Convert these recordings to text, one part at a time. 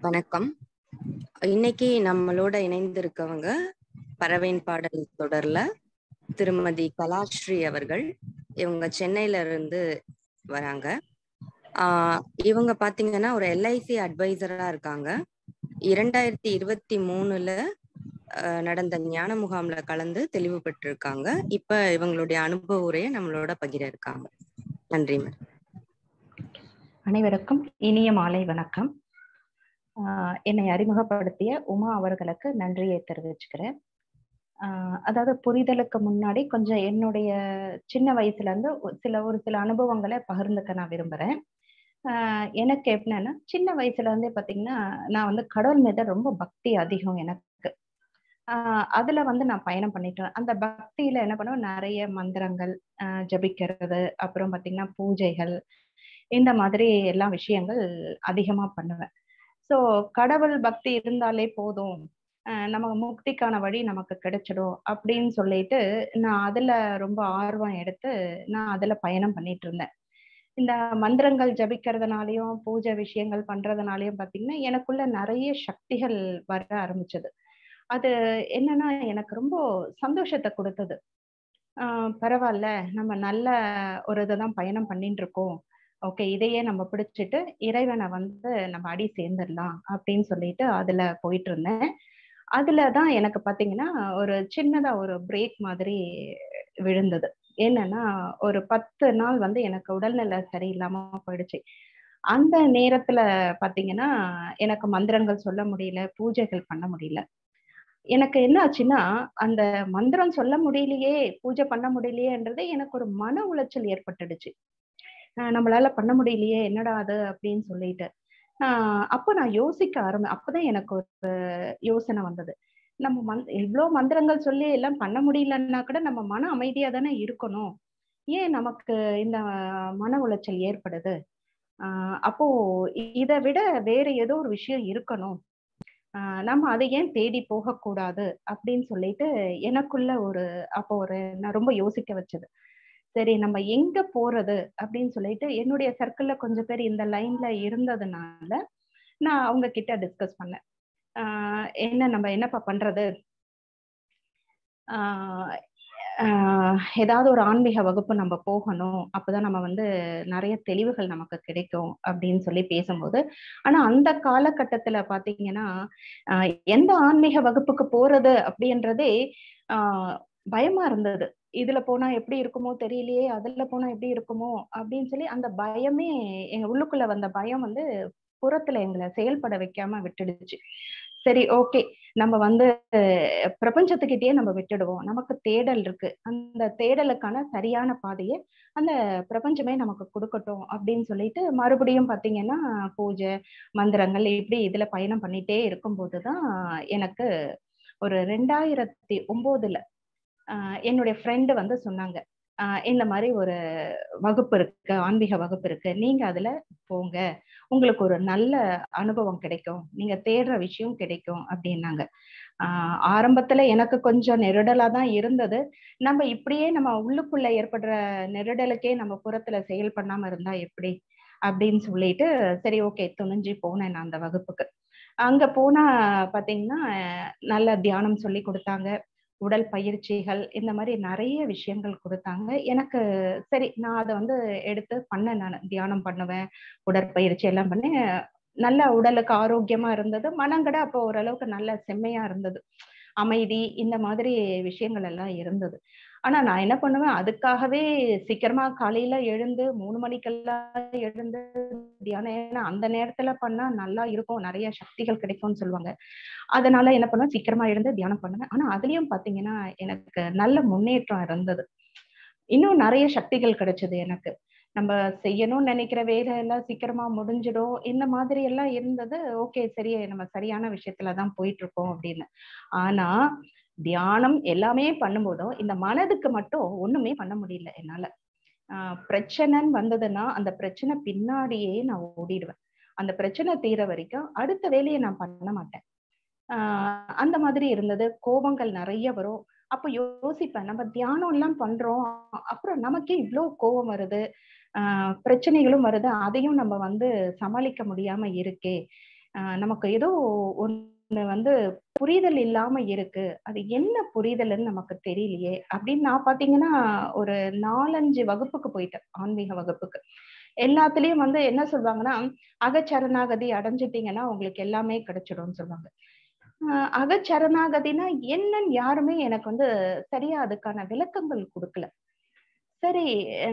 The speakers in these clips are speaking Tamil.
வணக்கம். இன்னைக்கு நம்மளோட இணைந்திருக்கவங்க பறவையின் பாடல் தொடர்ல திருமதி கலாஸ்ரீ அவர்கள். இவங்க சென்னையில இருந்து வராங்க. ஆஹ் இவங்க பாத்தீங்கன்னா ஒரு எல்ஐசி அட்வைசரா இருக்காங்க. இரண்டாயிரத்தி இருபத்தி மூணுல நடந்த ஞான முகாம்ல கலந்து தெளிவு பெற்றிருக்காங்க. இப்ப இவங்களுடைய அனுபவ உரைய நம்மளோட பகிர இருக்காங்க. நன்றி மேடம். அனைவருக்கும் இனிய மாலை வணக்கம். என்னை அறிமுகப்படுத்திய உமா அவர்களுக்கு நன்றியை தெரிவிச்சுக்கிறேன். அதாவது புரிதலுக்கு முன்னாடி கொஞ்சம் என்னுடைய சின்ன வயசுல இருந்து சில ஒரு சில அனுபவங்களை பகிர்ந்துக்க நான் விரும்புறேன். எனக்கு எப்படின்னா சின்ன வயசுல இருந்தே பார்த்தீங்கன்னா, நான் வந்து கடவுள் மீது ரொம்ப பக்தி அதிகம் எனக்கு. ஆ அதுல வந்து நான் பயணம் பண்ணிட்டேன். அந்த பக்தியில என்ன பண்ணுவேன், நிறைய மந்திரங்கள், ஜபிக்கிறது, அப்புறம் பாத்தீங்கன்னா பூஜைகள், இந்த மாதிரி எல்லா விஷயங்கள் அதிகமா பண்ணுவேன். ஸோ கடவுள் பக்தி இருந்தாலே போதும். நமக்கு நம்ம முக்திக்கான வழி நமக்கு கிடைச்சிடும் அப்படின்னு சொல்லிட்டு, நான் அதுல ரொம்ப ஆர்வம் எடுத்து, நான் அதுல பயணம் பண்ணிட்டு இருந்தேன். இந்த மந்திரங்கள் ஜபிக்கிறதுனாலையும் பூஜை விஷயங்கள் பண்றதுனாலையும் பார்த்தீங்கன்னா, எனக்குள்ள நிறைய சக்திகள் வர ஆரம்பிச்சது. அது என்னன்னா, எனக்கு ரொம்ப சந்தோஷத்தை கொடுத்தது பரவாயில்ல நம்ம நல்ல ஒரு இதுதான் பயணம் பண்ணிட்டு இருக்கோம். ஓகே, இதையே நம்ம பிடிச்சிட்டு இறைவனை வந்து நம்ம அடி சேர்ந்துடலாம் அப்படின்னு சொல்லிட்டு அதுல போயிட்டு இருந்தேன். அதுல தான் எனக்கு பார்த்தீங்கன்னா, ஒரு சின்னதா ஒரு பிரேக் மாதிரி விழுந்தது. என்னன்னா, ஒரு 10 நாள் வந்து எனக்கு உடல்நிலை சரியில்லாம போயிடுச்சு. அந்த நேரத்துல பார்த்தீங்கன்னா, எனக்கு மந்திரங்கள் சொல்ல முடியல, பூஜைகள் பண்ண முடியல. எனக்கு என்ன ஆச்சுன்னா, அந்த மந்திரம் சொல்ல முடியலையே, பூஜை பண்ண முடியலையேன்றது எனக்கு ஒரு மன உளைச்சல் ஏற்பட்டுடுச்சு. நம்மளால பண்ண முடியலையே, என்னடா அது அப்படின்னு சொல்லிட்டு. ஆஹ் அப்ப நான் யோசிக்க ஆரம்பி அப்பதான் எனக்கு ஒரு யோசனை வந்தது. நம்ம மந் இவ்வளோ மந்திரங்கள் சொல்லி எல்லாம் பண்ண முடியலன்னா கூட நம்ம மன அமைதியா தானே இருக்கணும். ஏன் நமக்கு இந்த மன உளைச்சல் ஏற்படுது? ஆஹ் அப்போ இதை விட வேற ஏதோ ஒரு விஷயம் இருக்கணும். நம்ம அதை ஏன் தேடி போகக்கூடாது அப்படின்னு சொல்லிட்டு எனக்குள்ள ஒரு அப்போ ஒரு நான் ரொம்ப யோசிக்க வச்சது. சரி நம்ம எங்க போறது அப்படின்னு சொல்லிட்டு என்னுடைய சர்க்கிள்ல கொஞ்சம் பேர் இந்த லைன்ல இருந்ததுனால, நான் அவங்க கிட்ட டிஸ்கஸ் பண்ணேன். என்ன நம்ம என்னப்பா பண்றது? ஏதாவது ஒரு ஆன்மீக வகுப்பு நம்ம போகணும். அப்பதான் நம்ம வந்து நிறைய தெளிவுகள் நமக்கு கிடைக்கும் அப்படின்னு சொல்லி பேசும்போது, ஆனா அந்த காலகட்டத்துல பார்த்தீங்கன்னா, எந்த ஆன்மீக வகுப்புக்கு போறது அப்படின்றதே ஆ பயமா இருந்தது. இதுல போனா எப்படி இருக்குமோ தெரியலையே, அதுல போனா எப்படி இருக்குமோ அப்படின்னு சொல்லி அந்த பயமே எங்க உள்ளுக்குள்ள வந்த பயம் வந்து புறத்துல எங்களை செயல்பட வைக்காம விட்டுடுச்சு. சரி ஓகே. நம்ம வந்து பிரபஞ்சத்துக்கிட்டே நம்ம விட்டுடுவோம். நமக்கு தேடல் இருக்கு. அந்த தேடலுக்கான சரியான பாதையை அந்த பிரபஞ்சமே நமக்கு கொடுக்கட்டும் அப்படின்னு சொல்லிட்டு மறுபடியும் பார்த்தீங்கன்னா, பூஜை, மந்திரங்கள் இப்படி இதுல பயணம் பண்ணிட்டே இருக்கும்போது தான் எனக்கு ஒரு ரெண்டாயிரத்தி ஒன்பதுல என்னுடைய ஃப்ரெண்டு வந்து சொன்னாங்க. இந்த மாதிரி ஒரு வகுப்பு இருக்கு, ஆன்மீக வகுப்பு இருக்கு. நீங்க அதுல போங்க. உங்களுக்கு ஒரு நல்ல அனுபவம் கிடைக்கும். நீங்க தேடுற விஷயம் கிடைக்கும் அப்படின்னாங்க ஆஹ் ஆரம்பத்துல எனக்கு கொஞ்சம் நெருடலா தான் இருந்தது. நம்ம இப்படியே நம்ம உள்ளுக்குள்ள ஏற்படுற நெருடலுக்கே நம்ம புறத்துல செயல் பண்ணாம இருந்தா எப்படி? அப்படின்னு சொல்லிட்டு, சரி ஓகே துணிஞ்சு போனேன் நான் அந்த வகுப்புக்கு. அங்க போனா பார்த்தீங்கன்னா, நல்ல தியானம் சொல்லி கொடுத்தாங்க உடல் பயிற்சிகள் இந்த மாதிரி நிறைய விஷயங்கள் கொடுத்தாங்க எனக்கு சரி நான் அதை வந்து எடுத்து பண்ணேன் நான் தியானம் பண்ணுவேன், உடற்பயிற்சி எல்லாம் பண்ணி நல்ல உடலுக்கு ஆரோக்கியமா இருந்தது. மனங்கட அப்போ ஓரளவுக்கு நல்ல செம்மையா இருந்தது. அமைதி இந்த மாதிரி விஷயங்கள் எல்லாம் இருந்தது. ஆனா நான் என்ன பண்ணுவேன், அதுக்காகவே சீக்கிரமா காலையில எழுந்து மூணு மணிக்கெல்லாம் எழுந்து தியானம் ஏன்னா அந்த நேரத்துல பண்ணா நல்லா இருக்கும். நிறைய சக்திகள் கிடைக்கும்னு சொல்லுவாங்க. அதனால என்ன பண்ணுவேன், சீக்கிரமா எழுந்து தியானம் பண்ணுவேன். ஆனா அதுலயும் பாத்தீங்கன்னா எனக்கு நல்ல முன்னேற்றம் இருந்தது. இன்னும் நிறைய சக்திகள் கிடைச்சது எனக்கு. நம்ம செய்யணும்னு நினைக்கிற வேலை எல்லாம் சீக்கிரமா முடிஞ்சிடும். இந்த மாதிரி எல்லாம் இருந்தது. ஓகே சரி நம்ம சரியான விஷயத்துலதான் போயிட்டு இருக்கோம் அப்படின்னு. ஆனா, தியானம் எல்லாமே பண்ணும்போதும், இந்த மனதுக்கு மட்டும் ஒண்ணுமே பண்ண முடியல என்னால. பிரச்சனைன்னு வந்ததுன்னா, அந்த பிரச்சனை பின்னாடியே நான் ஓடிடுவேன். அந்த பிரச்சனை தீர வரைக்கும் அடுத்த வேலையை நான் பண்ண மாட்டேன். ஆஹ் அந்த மாதிரி இருந்தது. கோபங்கள் நிறைய வரும். அப்ப யோசிப்பேன். நம்ம தியானம்லாம் பண்றோம். அப்புறம் நமக்கே இவ்வளோ கோபம் வருது. ஆஹ் பிரச்சனைகளும் வருது. அதையும் நம்ம வந்து சமாளிக்க முடியாம இருக்கே! ஆஹ் நமக்கு ஏதோ ஒன்று வந்து புரிதல் இல்லாம இருக்கு. அது என்ன புரிதல்னு நமக்கு தெரியலையே. அப்படின்னு நான் பாத்தீங்கன்னா ஒரு நாலஞ்சு வகுப்புக்கு போயிட்டேன் ஆன்மீக வகுப்புக்கு. எல்லாத்துலயும் வந்து என்ன சொல்லுவாங்கன்னா அகச்சரணாகதி அடைஞ்சிட்டீங்கன்னா உங்களுக்கு எல்லாமே கிடைச்சிடும்னு சொல்லுவாங்க அகச்சரணாகதினா என்னன்னு யாருமே எனக்கு வந்து சரியா அதுக்கான விளக்கங்கள் கொடுக்கல. சரி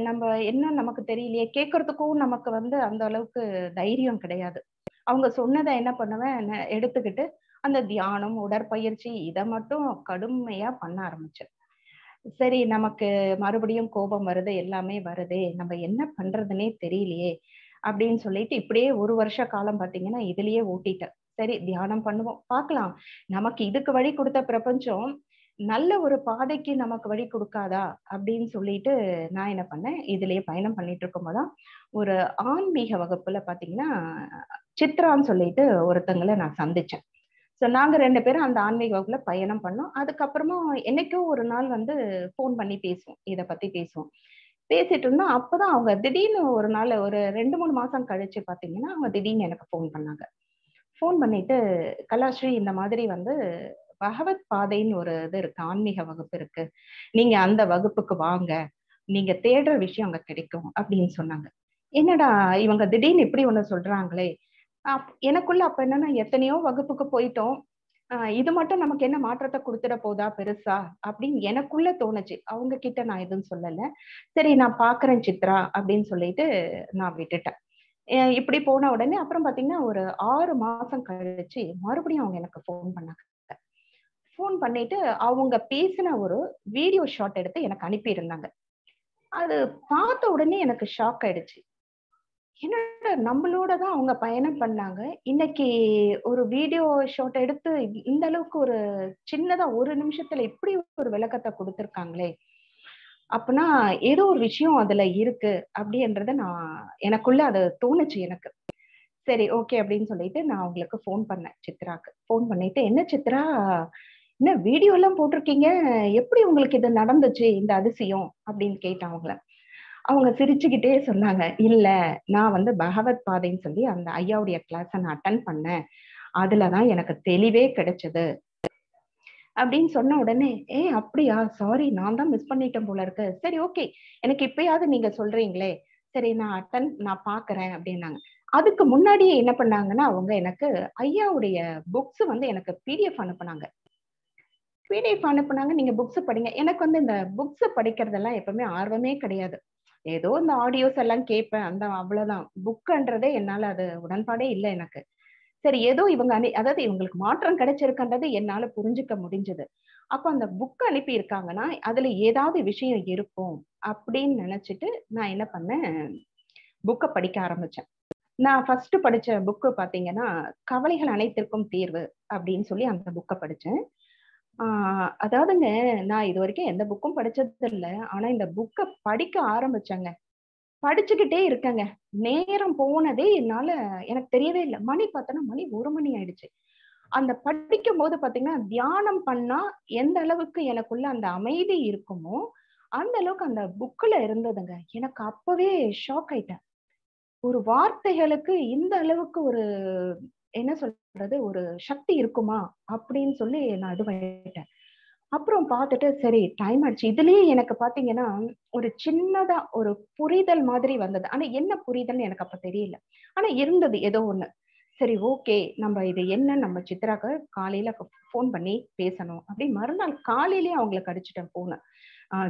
நம்ம என்ன நமக்கு தெரியலையே? கேட்கறதுக்கும் நமக்கு வந்து அந்த அளவுக்கு தைரியம் கிடையாது. அவங்க சொன்னதை என்ன பண்ணுவேன் எடுத்துக்கிட்டு அந்த தியானம் உடற்பயிற்சி இதை மட்டும் கடுமையா பண்ண ஆரம்பிச்சேன் சரி நமக்கு மறுபடியும் கோபம் வருது எல்லாமே வருதே நம்ம என்ன பண்றதுன்னே தெரியலையே அப்படின்னு சொல்லிட்டு இப்படியே ஒரு வருஷ காலம் பாத்தீங்கன்னா இதுலயே ஓட்டிட்டேன். சரி தியானம் பண்ணுவோம் பார்க்கலாம். நமக்கு இதுக்கு வழி கொடுத்த பிரபஞ்சம் நல்ல ஒரு பாதைக்கு நமக்கு வழி கொடுக்காதா அப்படின்னு சொல்லிட்டு நான் என்ன பண்ணேன் இதுலயே பயணம் பண்ணிட்டு இருக்கும்போதுதான் ஒரு ஆன்மீக வகுப்புல பாத்தீங்கன்னா சித்ரான்னு சொல்லிட்டு ஒருத்தங்களை நான் சந்திச்சேன். ஸோ நாங்கள் ரெண்டு பேரும் அந்த ஆன்மீக வகுப்புல பயணம் பண்ணோம். அதுக்கப்புறமா என்னைக்கோ ஒரு நாள் வந்து ஃபோன் பண்ணி பேசுவோம். இதை பற்றி பேசுவோம். பேசிட்டு இருந்தோம். அப்பதான் அவங்க திடீர்னு ஒரு நாள் ஒரு ரெண்டு மூணு மாதம் கழிச்சு பார்த்தீங்கன்னா அவங்க திடீர்னு எனக்கு ஃபோன் பண்ணாங்க. ஃபோன் பண்ணிட்டு கலாஸ்ரீ இந்த மாதிரி வந்து பகவத் பாதைன்னு ஒரு இது இருக்கு. ஆன்மீக வகுப்பு இருக்கு. நீங்க அந்த வகுப்புக்கு வாங்க. நீங்க தேடுற விஷயம் அங்க கிடைக்கும். அப்படின்னு சொன்னாங்க. என்னடா இவங்க திடீர்னு இப்படி ஒண்ணு சொல்றாங்களே. எனக்குள்ள அப்ப என்னன்னா எத்தனையோ வகுப்புக்கு போயிட்டோம். இது மட்டும் நமக்கு என்ன மாற்றத்தை கொடுத்துட போதா பெருசா? அப்படின்னு எனக்குள்ள தோணுச்சு. அவங்க கிட்ட நான் எதுவும் சொல்லல. சரி நான் பாக்குறேன் சித்ரா அப்படின்னு சொல்லிட்டு நான் விட்டுட்டேன். இப்படி போன உடனே அப்புறம் பாத்தீங்கன்னா ஒரு ஆறு மாசம் கழிச்சு மறுபடியும் அவங்க எனக்கு ஃபோன் பண்ணாங்க. ஃபோன் பண்ணிட்டு அவங்க பேசின ஒரு வீடியோ ஷாட் எடுத்து எனக்கு அனுப்பி இருந்தாங்க அது பார்த்த உடனே எனக்கு ஷாக் ஆயிடுச்சு. என்னடா நம்மளோட தான் அவங்க பயணம் பண்ணாங்க. இன்னைக்கு ஒரு வீடியோ ஷாட் எடுத்து இந்த அளவுக்கு ஒரு சின்னதா ஒரு நிமிஷத்துல இப்படி ஒரு விளக்கத்தை கொடுத்துருக்காங்களே. அப்பனா ஏதோ ஒரு விஷயம் அதுல இருக்கு அப்படின்றத நான் எனக்குள்ள அது தோணுச்சு எனக்கு. சரி ஓகே அப்படின்னு சொல்லிட்டு நான் அவங்களுக்கு ஃபோன் பண்ணேன் சித்ராக்கு. ஃபோன் பண்ணிட்டு என்ன சித்ரா என்ன வீடியோ எல்லாம் போட்டிருக்கீங்க? எப்படி உங்களுக்கு இது நடந்துச்சு இந்த அதிசயம்? அப்படின்னு கேட்டேன் அவங்கள. அவங்க சிரிச்சுக்கிட்டே சொன்னாங்க இல்ல நான் வந்து பகவத் பாதைன்னு சொல்லி அந்த ஐயாவுடைய கிளாஸை நான் அட்டன் பண்ணேன். அதுலதான் எனக்கு தெளிவே கிடைச்சது. அப்படின்னு சொன்ன உடனே ஏ அப்படியா? சாரி நான் தான் மிஸ் பண்ணிட்டேன் போல இருக்கு. சரி ஓகே எனக்கு இப்பயாவது நீங்க சொல்றீங்களே. சரி நான் அட்டன் நான் பாக்குறேன் அப்படின்னாங்க. அதுக்கு முன்னாடியே என்ன பண்ணாங்கன்னா அவங்க எனக்கு ஐயாவுடைய புக்ஸ் வந்து எனக்கு பிடிஎஃப் அனுப்புனாங்க. பிடிஎஃப் அனுப்புனாங்க நீங்க புக்ஸ் படிங்க. எனக்கு வந்து இந்த புக்ஸ் படிக்கிறதெல்லாம் எப்பவுமே ஆர்வமே கிடையாது. ஏதோ இந்த ஆடியோஸ் எல்லாம் கேட்பேன். அந்த அவ்வளவுதான். புக்குன்றதே என்னால அது உடன்பாடே இல்லை எனக்கு. சரி ஏதோ இவங்க அனு அதாவது இவங்களுக்கு மாற்றம் கிடைச்சிருக்குன்றது என்னால புரிஞ்சுக்க முடிஞ்சது. அப்போ அந்த புக் அனுப்பி இருக்காங்கன்னா அதுல ஏதாவது விஷயம் இருக்கும் அப்படின்னு நினைச்சிட்டு நான் என்ன பண்ணேன்? புக்கை படிக்க ஆரம்பிச்சேன். நான் ஃபர்ஸ்ட் படிச்ச புக்கு பாத்தீங்கன்னா கவலைகள் அனைத்திற்கும் தீர்வு அப்படின்னு சொல்லி அந்த புக்கை படிச்சேன். ஆஹ் அதாவதுங்க நான் இது வரைக்கும் எந்த புக்கும் படிச்சது இல்ல. ஆனா இந்த புக்கை படிக்க ஆரம்பிச்சேங்க. படிச்சுக்கிட்டே இருக்கேங்க. நேரம் போனதே என்னால எனக்கு தெரியவே இல்லை. மணி பார்த்தோன்னா மணி ஒரு மணி ஆயிடுச்சு. அந்த படிக்கும் போது பாத்தீங்கன்னா தியானம் பண்ணா எந்த அளவுக்கு எனக்குள்ள அந்த அமைதி இருக்குமோ அந்த அளவுக்கு அந்த புக்ல இருந்ததுங்க. எனக்கு அப்பவே ஷாக் ஆயிட்டேன். ஒரு வார்த்தைகளுக்கு இந்த அளவுக்கு ஒரு என்ன சொல்றது ஒரு சக்தி இருக்குமா? அப்படின்னு சொல்லி நான் இது பண்ணிட்டேன் அப்புறம் பார்த்துட்டு சரி டைம் ஆயிடுச்சு இதுலயே எனக்கு பாத்தீங்கன்னா ஒரு சின்னதா ஒரு புரிதல் மாதிரி வந்தது. ஆனா என்ன புரிதல்னு எனக்கு அப்ப தெரியல. ஆனா இருந்தது ஏதோ ஒண்ணு. சரி ஓகே நம்ம இது என்ன? நம்ம சித்ராக்கு காலையில ஃபோன் பண்ணி பேசணும். அப்படி மறுநாள் காலையிலேயே அவங்களுக்கு அடிச்சுட்டேன் போன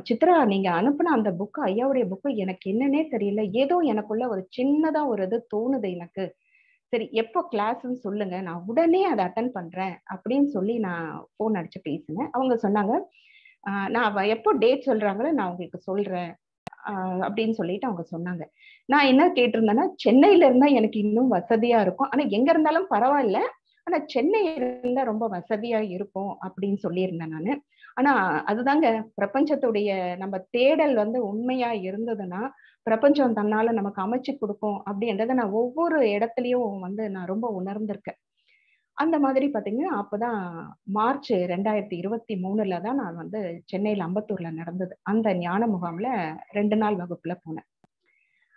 சித்ரா நீங்க அனுப்புன அந்த புக்கு ஐயாவுடைய புக்கு எனக்கு என்னன்னே தெரியல. ஏதோ எனக்குள்ள ஒரு சின்னதா ஒரு இது தோணுது எனக்கு. சரி எப்போ கிளாஸ்ன்னு சொல்லுங்க நான் உடனே அதை அட்டன் பண்றேன் அப்படின்னு சொல்லி நான் ஃபோன் அடிச்சு பேசினேன். அவங்க சொன்னாங்க நான் எப்போ டேட் சொல்றாங்களோ நான் உங்களுக்கு சொல்றேன். அப்படின்னு சொல்லிட்டு அவங்க சொன்னாங்க. நான் என்ன கேட்டிருந்தேன்னா சென்னையில இருந்தா எனக்கு இன்னும் வசதியா இருக்கும். ஆனா எங்க இருந்தாலும் பரவாயில்ல. ஆனா சென்னை இருந்தா ரொம்ப வசதியா இருக்கும். அப்படின்னு சொல்லியிருந்தேன் நான். ஆனா அதுதாங்க பிரபஞ்சத்துடைய நம்ம தேடல் வந்து உண்மையா இருந்ததுன்னா பிரபஞ்சம் தன்னால நமக்கு அமைச்சு கொடுக்கும் அப்படின்றத நான் ஒவ்வொரு இடத்துலயும் வந்து நான் ரொம்ப உணர்ந்திருக்கேன். அந்த மாதிரி பாத்தீங்கன்னா அப்பதான் மார்ச் ரெண்டாயிரத்தி இருபத்தி மூணுல தான் நான் வந்து சென்னையில் அம்பத்தூர்ல நடந்தது. அந்த ஞான முகாம்ல ரெண்டு நாள் வகுப்புல போனேன்.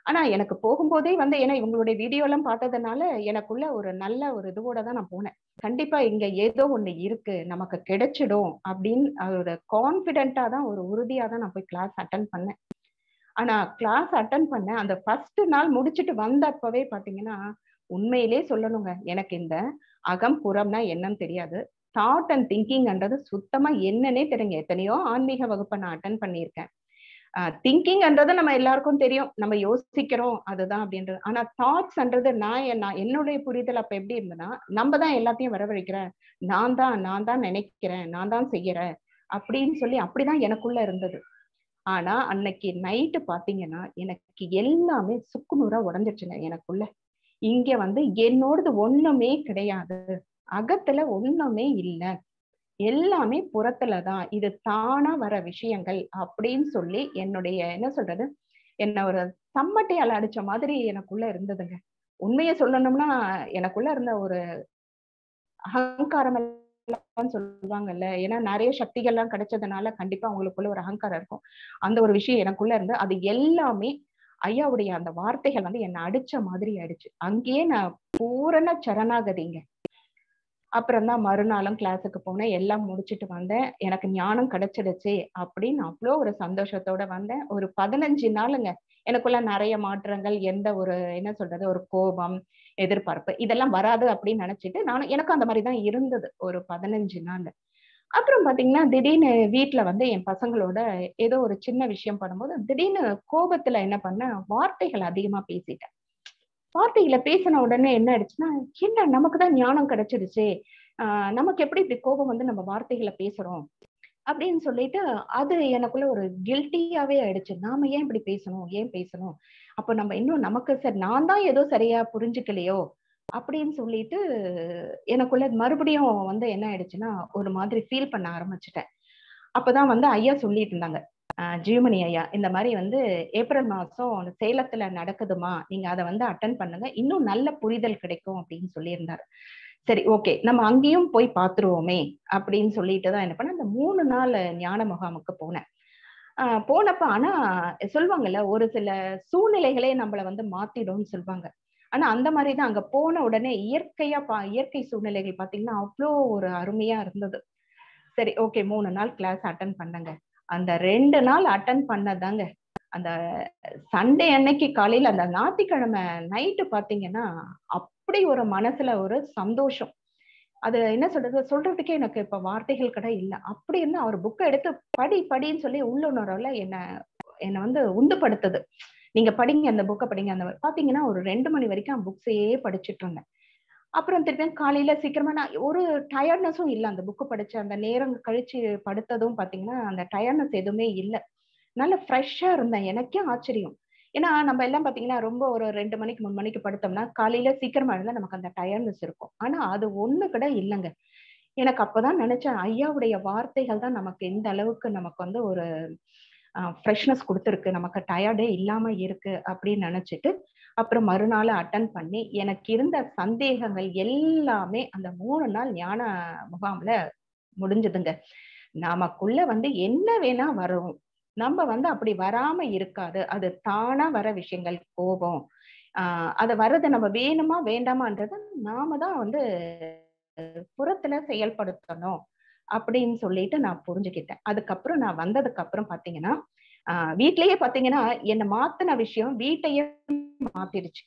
ஆனா எனக்கு போகும்போதே வந்து ஏன்னா இவங்களுடைய வீடியோ எல்லாம் பார்த்ததுனால எனக்குள்ள ஒரு நல்ல ஒரு இதுவோட தான் நான் போனேன். கண்டிப்பா இங்க ஏதோ ஒண்ணு இருக்கு நமக்கு கிடைச்சிடும் அப்படின்னு அதோட கான்பிடென்ட்டா தான் ஒரு உறுதியா தான் நான் போய் கிளாஸ் அட்டன் பண்ணேன். ஆனா கிளாஸ் அட்டன் பண்ண அந்த ஃபர்ஸ்ட் நாள் முடிச்சுட்டு வந்தப்பவே பாத்தீங்கன்னா உண்மையிலே சொல்லணுங்க. எனக்கு இந்த அகம் புறம்னா என்னன்னு தெரியாது. தாட் அண்ட் திங்கிங்ன்றது சுத்தமா என்னன்னே தெரியுங்க. எத்தனையோ ஆன்மீக வகுப்பை நான் அட்டன் பண்ணியிருக்கேன். திங்கிங்ன்றது நம்ம எல்லாருக்கும் தெரியும். நம்ம யோசிக்கிறோம் அதுதான் அப்படின்றது. ஆனா தாட்ஸ்ன்றது நான் நான் என்னுடைய புரிதல் அப்ப எப்படி இருந்ததுன்னா நம்ம தான் எல்லாத்தையும் வரவழைக்கிறேன் நான் தான் நான் தான் நினைக்கிறேன் நான் தான் செய்யறேன் அப்படின்னு சொல்லி அப்படிதான் எனக்குள்ள இருந்தது. ஆனா அன்னைக்கு நைட்டு பாத்தீங்கன்னா எனக்கு எல்லாமே சுக்குநூறா உடஞ்சிருச்சுங்க எனக்குள்ள. இங்க வந்து என்னோடது ஒண்ணுமே கிடையாது. அகத்துல ஒண்ணுமே இல்லை. எல்லாமே புறத்துலதான் இது தானா வர விஷயங்கள் அப்படின்னு சொல்லி என்னுடைய என்ன சொல்றது? என்ன ஒரு சம்மட்டையால் அடிச்ச மாதிரி எனக்குள்ள இருந்ததுங்க. உண்மையை சொல்லணும்னா எனக்குள்ள இருந்த ஒரு அகங்காரம் சொல்லுவாங்கல்ல. ஏன்னா நிறைய சக்திகள்லாம் கிடைச்சதுனால கண்டிப்பா அவங்களுக்குள்ள ஒரு அகங்காரம் இருக்கும். அந்த ஒரு விஷயம் எனக்குள்ள இருந்து அது எல்லாமே ஐயாவுடைய அந்த வார்த்தைகள் வந்து என்னை அடிச்ச மாதிரி ஆயிடுச்சு. அங்கேயே நான் பூரண சரணாகதிங்க. அப்புறம் தான் மறுநாளும் கிளாஸுக்கு போனேன். எல்லாம் முடிச்சுட்டு வந்தேன். எனக்கு ஞானம் கிடைச்சிடுச்சு அப்படின்னு அவ்வளோ ஒரு சந்தோஷத்தோட வந்தேன். ஒரு பதினஞ்சு நாளுங்க. எனக்குள்ள நிறைய மாற்றங்கள் எந்த ஒரு என்ன சொல்றது ஒரு கோபம் எதிர்பார்ப்பு இதெல்லாம் வராது அப்படின்னு நினைச்சிட்டு நானும் எனக்கும் அந்த மாதிரி தான் இருந்தது ஒரு பதினஞ்சு நாள். அப்புறம் பாத்தீங்கன்னா திடீர்னு வீட்டுல வந்து என் பசங்களோட ஏதோ ஒரு சின்ன விஷயம் பண்ணும்போது திடீர்னு கோபத்துல என்ன பண்ண வார்த்தைகள் அதிகமா பேசிட்டேன். வார்த்தைகளை பேசின உடனே என்ன ஆயிடுச்சுன்னா என்ன நமக்கு தான் ஞானம் கிடைச்சிருச்சு. ஆஹ் நமக்கு எப்படி இப்படி கோபம் வந்து நம்ம வார்த்தைகளை பேசுறோம்? அப்படின்னு சொல்லிட்டு அது எனக்குள்ள ஒரு கில்ட்டியாவே ஆயிடுச்சு. நாம ஏன் இப்படி பேசணும்? ஏன் பேசணும்? அப்ப நம்ம இன்னும் நமக்கு சரி நான் தான் ஏதோ சரியா புரிஞ்சுக்கலையோ அப்படின்னு சொல்லிட்டு எனக்குள்ள மறுபடியும் வந்து என்ன ஆயிடுச்சுன்னா ஒரு மாதிரி ஃபீல் பண்ண ஆரம்பிச்சிட்டேன். அப்பதான் வந்து ஐயா சொல்லிட்டு இருந்தாங்க ஜீவமணி ஐயா இந்த மாதிரி வந்து ஏப்ரல் மாதம் சேலத்துல நடக்குதுமா? நீங்க அதை வந்து அட்டன் பண்ணுங்க. இன்னும் நல்ல புரிதல் கிடைக்கும் அப்படின்னு சொல்லியிருந்தாரு. சரி ஓகே. நம்ம அங்கேயும் போய் பார்த்துருவோமே அப்படின்னு சொல்லிட்டு தான் என்ன பண்ண அந்த மூணு நாள் ஞான முகாமுக்கு போனேன். ஆஹ் போனப்ப ஆனா சொல்லுவாங்கல்ல ஒரு சில சூழ்நிலைகளே நம்மள வந்து மாத்திடும்னு சொல்லுவாங்க. ஆனா அந்த மாதிரி தான். அங்க போன உடனே இயற்கையா பா இயற்கை சூழ்நிலைகள் பாத்தீங்கன்னா அவ்வளோ ஒரு அருமையா இருந்தது. சரி ஓகே. மூணு நாள் கிளாஸ் அட்டன் பண்ணங்க. அந்த ரெண்டு நாள் அட்டன் பண்ணதாங்க. அந்த சண்டே அன்னைக்கு காலையில அந்த ஞாயிற்றுக்கிழமை நைட்டு பாத்தீங்கன்னா அப்படி ஒரு மனசுல ஒரு சந்தோஷம். அது என்ன சொல்றது? சொல்றதுக்கே எனக்கு இப்ப வார்த்தைகள் கூட இல்லை. அப்படி இருந்து அவர் புக்கை எடுத்து படி படின்னு சொல்லி உள்ளுணர்வுல என்ன என்னை வந்து உந்துப்படுத்துது நீங்க படிங்க அந்த புக்கை படிங்க அந்த பாத்தீங்கன்னா ஒரு ரெண்டு மணி வரைக்கும் புக்ஸையே படிச்சுட்டு இருந்தேன். அப்புறம் திருப்பியும் காலையில சீக்கிரமா நான் ஒரு டயர்ட்னஸும் இல்லை. அந்த புக்கு படிச்ச அந்த நேரம் கழிச்சு படுத்ததும் பாத்தீங்கன்னா அந்த டயர்ட்னஸ் எதுவுமே இல்லை. நல்ல ஃப்ரெஷ்ஷா இருந்தேன். எனக்கே ஆச்சரியம். ஏன்னா நம்ம எல்லாம் பாத்தீங்கன்னா ரொம்ப ஒரு ரெண்டு மணிக்கு மூணு மணிக்கு படுத்தோம்னா காலையில சீக்கிரமா இருந்தா நமக்கு அந்த டயர்ட்னஸ் இருக்கும். ஆனா அது ஒண்ணு கூட இல்லைங்க. எனக்கு அப்பதான் நினைச்சேன் ஐயாவுடைய வார்த்தைகள் தான் நமக்கு இந்த அளவுக்கு நமக்கு வந்து ஒரு ஃப்ரெஷ்னஸ் கொடுத்துருக்கு. நமக்கு டயர்டே இல்லாம இருக்கு அப்படின்னு நினைச்சிட்டு அப்புறம் மறுநாள் அட்டன் பண்ணி எனக்கு இருந்த சந்தேகங்கள் எல்லாமே அந்த மூணு நாள் ஞான முகாம்ல முடிஞ்சதுங்க. நமக்குள்ள வந்து என்ன வேணா வரும். நம்ம வந்து அப்படி வராம இருக்காது. அது தானா வர விஷயங்கள் கோபம். ஆஹ் அதை வர்றதை நம்ம வேணுமா வேண்டாமான்றத நாம தான் வந்து புறத்துல செயல்படுத்தணும் அப்படின்னு சொல்லிட்டு நான் புரிஞ்சுக்கிட்டேன். அதுக்கப்புறம் நான் வந்ததுக்கு அப்புறம் பாத்தீங்கன்னா ஆஹ் வீட்லயே பாத்தீங்கன்னா என்ன மாத்தின விஷயம் வீட்டையே மாத்திடுச்சு.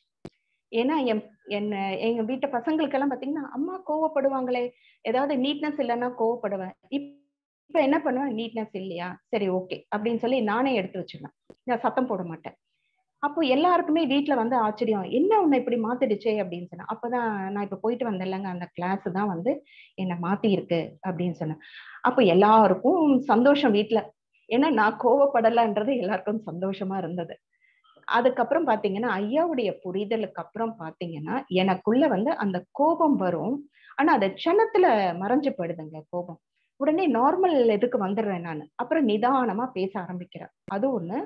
ஏன்னா என் என்ன எங்க வீட்டு பசங்களுக்கு எல்லாம் பாத்தீங்கன்னா அம்மா கோவப்படுவாங்களே ஏதாவது நீட்னஸ் இல்லைன்னா கோவப்படுவேன் இப்ப என்ன பண்ணுவேன் நீட்னஸ் இல்லையா? சரி ஓகே அப்படின்னு சொல்லி நானே எடுத்து வச்சிருவேன். நான் சத்தம் போட மாட்டேன். அப்போ எல்லாருக்குமே வீட்டுல வந்து ஆச்சரியம். என்ன உன்னை இப்படி மாத்திடுச்சே? அப்படின்னு சொன்னேன். அப்பதான் நான் இப்ப போயிட்டு வந்தேன்லங்க அந்த கிளாஸ் தான் வந்து என்னை மாத்தி இருக்கு அப்படின்னு சொன்னேன். அப்போ எல்லாருக்கும் சந்தோஷம் வீட்டுல ஏன்னா நான் கோவப்படலைன்றது எல்லாருக்கும் சந்தோஷமா இருந்தது. அதுக்கப்புறம் பாத்தீங்கன்னா ஐயாவுடைய புரிதலுக்கு அப்புறம் பாத்தீங்கன்னா எனக்குள்ள வந்து அந்த கோபம் வரும். ஆனா அது க்ஷணத்துல மறைஞ்சு போயிடுதுங்க கோபம். உடனே நார்மல் இதுக்கு வந்துடுறேன் நான்? அப்புறம் நிதானமா பேச ஆரம்பிக்கிறேன் அது ஒண்ணு.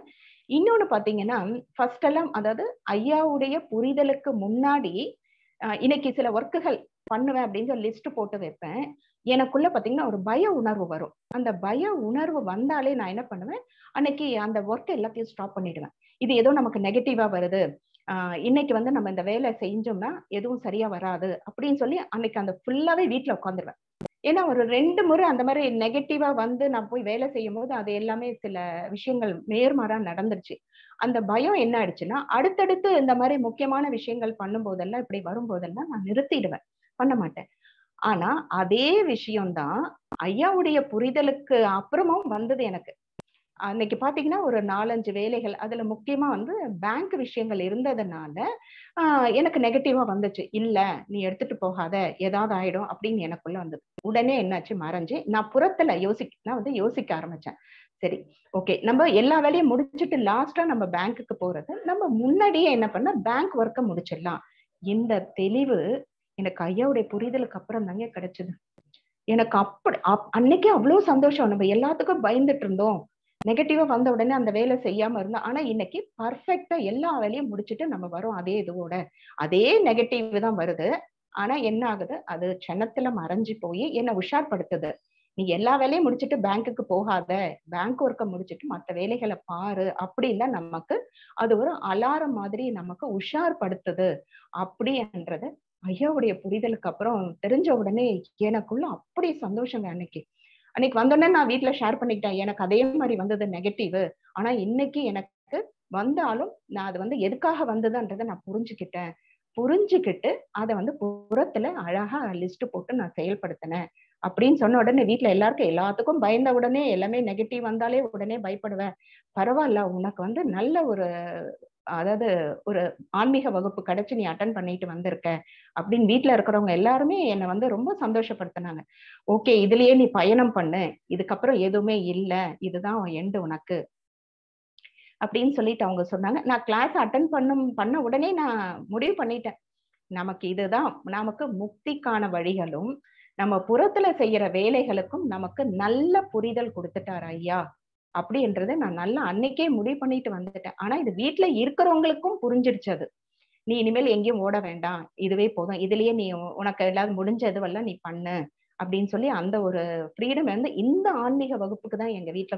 இன்னொன்னு பாத்தீங்கன்னா ஃபர்ஸ்ட் எல்லாம் அதாவது ஐயாவுடைய புரிதலுக்கு முன்னாடி இன்னைக்கு சில ஒர்க்குகள் பண்ணுவேன் அப்படின்னு சொல்லி லிஸ்ட் போட்டு வைப்பேன். எனக்குள்ள பாத்தீங்கன்னா ஒரு பய உணர்வு வரும். அந்த பய உணர்வு வந்தாலே நான் என்ன பண்ணுவேன்? அன்னைக்கு அந்த ஒர்க் எல்லாத்தையும் ஸ்டாப் பண்ணிடுவேன். இது ஏதோ நமக்கு நெகட்டிவா வருது. ஆஹ் இன்னைக்கு வந்து நம்ம இந்த வேலை செஞ்சோம்னா எதுவும் சரியா வராது அப்படின்னு சொல்லி அன்னைக்கு அந்த ஃபுல்லாவே வீட்டுல உட்காந்துருவேன். ஏன்னா ஒரு ரெண்டு முறை அந்த மாதிரி நெகட்டிவா வந்து நான் போய் வேலை செய்யும் போது அது எல்லாமே சில விஷயங்கள் நேர்மாறா நடந்துருச்சு. அந்த பயம் என்ன ஆயிடுச்சுன்னா அடுத்தடுத்து இந்த மாதிரி முக்கியமான விஷயங்கள் பண்ணும் போதெல்லாம் இப்படி வரும்போதெல்லாம் நான் நிறுத்திடுவேன். பண்ண மாட்டேன். ஆனா அதே விஷயம்தான் ஐயாவுடைய புரிதலுக்கு அப்புறமும் வந்தது எனக்கு. அன்னைக்கு பாத்தீங்கன்னா ஒரு நாலஞ்சு வேலைகள் அதுல முக்கியமா வந்து பேங்க் விஷயங்கள் இருந்ததுனால எனக்கு நெகட்டிவா வந்துச்சு. இல்ல நீ எடுத்துட்டு போகாத ஏதாவது ஆயிடும் அப்படின்னு எனக்குள்ள வந்தது. உடனே என்னாச்சு மறைஞ்சு நான் புறத்துல யோசிக்க நான் வந்து யோசிக்க ஆரம்பிச்சேன். சரி ஓகே நம்ம எல்லா வேலையும் முடிச்சுட்டு லாஸ்டா நம்ம பேங்க்குக்கு போறது நம்ம முன்னாடியே என்ன பண்ண பேங்க் ஒர்க்கை முடிச்சிடலாம். இந்த தெளிவு எனக்கு ஐயாவுடைய புரிதலுக்கு அப்புறம் தாங்க கிடைச்சது. எனக்கு அப்படி அன்னைக்கே அவ்வளவு சந்தோஷம். நம்ம எல்லாத்துக்கும் பயந்துட்டு இருந்தோம். நெகட்டிவா வந்த உடனே அந்த வேலை செய்யாம இருந்தோம். ஆனா இன்னைக்கு பர்ஃபெக்டா எல்லா வேலையும் முடிச்சுட்டு நம்ம வரோம் அதே இதுவோட. அதே நெகட்டிவ் தான் வருது. ஆனா என்ன ஆகுது? அது சென்னத்துல மறைஞ்சு போய் என்னை உஷார்படுத்துது. நீ எல்லா வேலையும் முடிச்சுட்டு பேங்க்குக்கு போகாத. பேங்க் ஒர்க்கை முடிச்சுட்டு மற்ற வேலைகளை பாரு அப்படின்னா நமக்கு அது ஒரு அலாரம் மாதிரி நமக்கு உஷார்படுத்துது அப்படின்றது ஐயாவுடைய புரிதலுக்கு அப்புறம் தெரிஞ்ச உடனே எனக்குள்ள அப்படி சந்தோஷங்க அன்னைக்கு. அன்னைக்கு வந்தோடனே நான் வீட்டுல ஷேர் பண்ணிக்கிட்டேன். எனக்கு அதே மாதிரி வந்தது நெகட்டிவ் ஆனா இன்னைக்கு எனக்கு வந்தாலும் நான் அது வந்து எதுக்காக வந்ததுன்றதை நான் புரிஞ்சுக்கிட்டேன். புரிஞ்சுக்கிட்டு அதை வந்து புறத்துல அழகா லிஸ்ட் போட்டு நான் செயல்படுத்தினேன். அப்படின்னு சொன்ன உடனே வீட்டுல எல்லாருக்கும் எல்லாத்துக்கும் பயந்த உடனே எல்லாமே நெகட்டிவ் வந்தாலே உடனே பயப்படுவேன். பரவாயில்ல உனக்கு வந்து நல்ல ஒரு அதாவது ஒரு ஆன்மீக வகுப்பு கிடைச்சு நீ அட்டன் பண்ணிட்டு வந்திருக்க அப்படின்னு வீட்டுல இருக்கிறவங்க எல்லாருமே என்னை வந்து ரொம்ப சந்தோஷப்படுத்தினாங்க. ஓகே இதுலயே நீ பயணம் பண்ணு. இதுக்கப்புறம் எதுவுமே இல்லை. இதுதான் எண்டு உனக்கு. அப்படின்னு சொல்லிட்டு அவங்க சொன்னாங்க. நான் கிளாஸ் அட்டன் பண்ணும் பண்ண உடனே நான் முடிவு பண்ணிட்டேன். நமக்கு இதுதான். நமக்கு முக்திக்கான வழிகளும் நம்ம புறத்துல செய்யற வேலைகளுக்கும் நமக்கு நல்ல புரிதல் கொடுத்துட்டார் ஐயா. அப்படின்றத நான் நல்லா அன்னைக்கே முடிவு பண்ணிட்டு வந்துட்டேன். ஆனா இது வீட்டுல இருக்கிறவங்களுக்கும் புரிஞ்சிடுச்சு அது. நீ இனிமேல் எங்கேயும் ஓட வேண்டாம். இதுவே போதும். இதுலயே நீ உனக்கு எல்லாம் முடிஞ்ச இதுவெல்லாம் நீ பண்ணு அப்படின்னு சொல்லி அந்த ஒரு ஃப்ரீடம் வந்து இந்த ஆன்மீக வகுப்புக்கு தான் எங்க வீட்டுல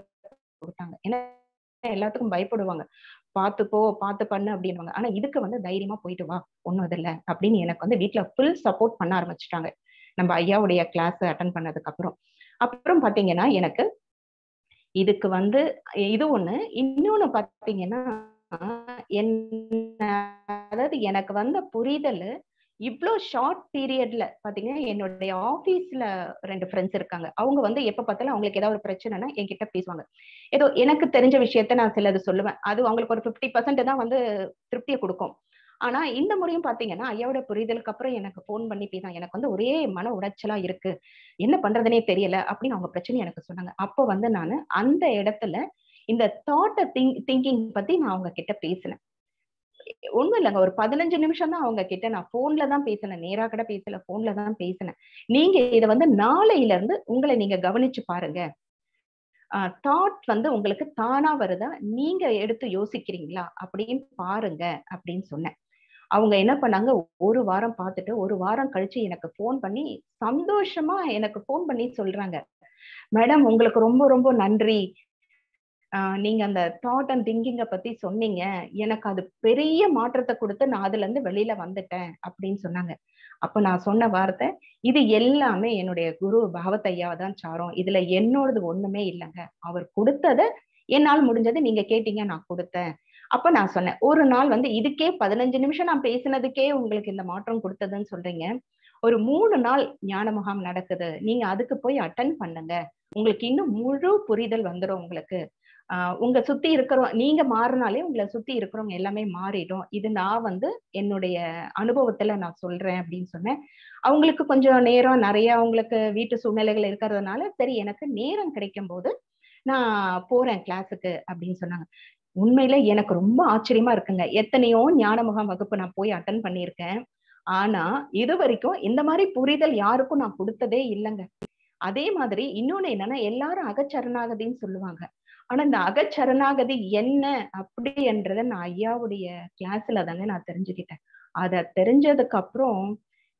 கொடுத்தாங்க. ஏன்னா எல்லாத்துக்கும் பயப்படுவாங்க. பார்த்து போ பார்த்து பண்ணு அப்படின்வாங்க ஆனா இதுக்கு வந்து தைரியமா போயிட்டு வா ஒண்ணும் இல்லை அப்படின்னு எனக்கு வந்து வீட்டுல ஃபுல் சப்போர்ட் பண்ண ஆரம்பிச்சுட்டாங்க. நம்ம ஐயாவுடைய கிளாஸ் அட்டன் பண்ணதுக்கு அப்புறம். அப்புறம் பாத்தீங்கன்னா எனக்கு இதுக்கு வந்து இது ஒண்ணு. இன்னொன்னு பாத்தீங்கன்னா என்ன அதாவது எனக்கு வந்த புரிதல் இவ்வளோ ஷார்ட் பீரியட்ல பாத்தீங்கன்னா என்னுடைய ஆபீஸ்ல ரெண்டு ஃப்ரெண்ட்ஸ் இருக்காங்க. அவங்க வந்து எப்ப பார்த்தாலும் அவங்களுக்கு ஏதாவது ஒரு பிரச்சனைனா என்கிட்ட பேசுவாங்க. ஏதோ எனக்கு தெரிஞ்ச விஷயத்த நான் சிலது சொல்லுவேன். அது அவங்களுக்கு ஒரு ஃபிஃப்டி பர்சன்ட் தான் வந்து திருப்தியை கொடுக்கும். ஆனா இந்த முறையும் பாத்தீங்கன்னா ஐயாவோட புரிதலுக்கு அப்புறம் எனக்கு போன் பண்ணி பேசாங்க எனக்கு வந்து ஒரே மன உடைச்சலா இருக்கு. என்ன பண்றதுனே தெரியல அப்படின்னு அவங்க பிரச்சனை எனக்கு சொன்னாங்க. அப்போ வந்து நான் அந்த இடத்துல இந்த தாட்ட திங்க் திங்கிங் பத்தி நான் அவங்க கிட்ட பேசினேன். ஒண்ணும் இல்லைங்க. ஒரு பதினஞ்சு நிமிஷம் தான் அவங்க கிட்ட நான் போன்ல தான் பேசினேன். நேரா கூட பேசல போன்ல தான் பேசினேன். நீங்க இதை வந்து நாளையில இருந்து உங்களை நீங்க கவனிச்சு பாருங்க. தாட் வந்து உங்களுக்கு தானா வருதா? நீங்க எடுத்து யோசிக்கிறீங்களா? அப்படின்னு பாருங்க அப்படின்னு சொன்னேன். அவங்க என்ன பண்ணாங்க? ஒரு வாரம் பார்த்துட்டு ஒரு வாரம் கழிச்சு எனக்கு ஃபோன் பண்ணி சந்தோஷமா எனக்கு ஃபோன் பண்ணி சொல்றாங்க. மேடம் உங்களுக்கு ரொம்ப ரொம்ப நன்றி. நீங்க அந்த தாட் அண்ட் திங்கிங்க பத்தி சொன்னீங்க. எனக்கு அது பெரிய மாற்றத்தை கொடுத்து நான் அதுல இருந்து வெளியில வந்துட்டேன் அப்படின்னு சொன்னாங்க. அப்ப நான் சொன்ன வார்த்தை இது எல்லாமே என்னுடைய குரு பகவத்தையாவை தான் சாரம். இதுல என்னோடது ஒண்ணுமே இல்லைங்க. அவர் கொடுத்தத என்னால் முடிஞ்சது நீங்க கேட்டீங்க நான் கொடுத்தேன். அப்ப நான் சொன்னேன் ஒரு நாள் வந்து இதுக்கே பதினஞ்சு நிமிஷம் நான் பேசினதுக்கே உங்களுக்கு இந்த மாற்றம் கொடுத்ததுன்னு சொல்றீங்க. ஒரு மூணு நாள் ஞான முகாம் நடக்குது. நீங்க அதுக்கு போய் அட்டன் பண்ணுங்க. உங்களுக்கு இன்னும் முழு புரிதல் வந்துடும் உங்களுக்கு. ஆஹ் உங்க சுத்தி இருக்கிறோம் நீங்க மாறினாலே உங்களை சுத்தி இருக்கிறவங்க எல்லாமே மாறிடும். இது நான் வந்து என்னுடைய அனுபவத்துல நான் சொல்றேன் அப்படின்னு சொன்னேன். அவங்களுக்கு கொஞ்சம் நேரம் நிறைய அவங்களுக்கு வீட்டு சூழ்நிலைகள் இருக்கிறதுனால சரி எனக்கு நேரம் கிடைக்கும் போது நான் போறேன் கிளாஸுக்கு அப்படின்னு சொன்னாங்க. உண்மையில எனக்கு ரொம்ப ஆச்சரியமா இருக்குங்க. எத்தனையோ ஞான முகாம் வகுப்பு நான் போய் அட்டன் பண்ணியிருக்கேன். ஆனா இது வரைக்கும் இந்த மாதிரி புரிதல் யாருக்கும் நான் கொடுத்ததே இல்லைங்க. அதே மாதிரி இன்னொன்னு என்னன்னா எல்லாரும் அகச்சரணாகதின்னு சொல்லுவாங்க. ஆனா இந்த அகச்சரணாகதி என்ன அப்படின்றத நான் ஐயாவுடைய கிளாஸ்ல தாங்க நான் தெரிஞ்சுக்கிட்டேன். அத தெரிஞ்சதுக்கு அப்புறம்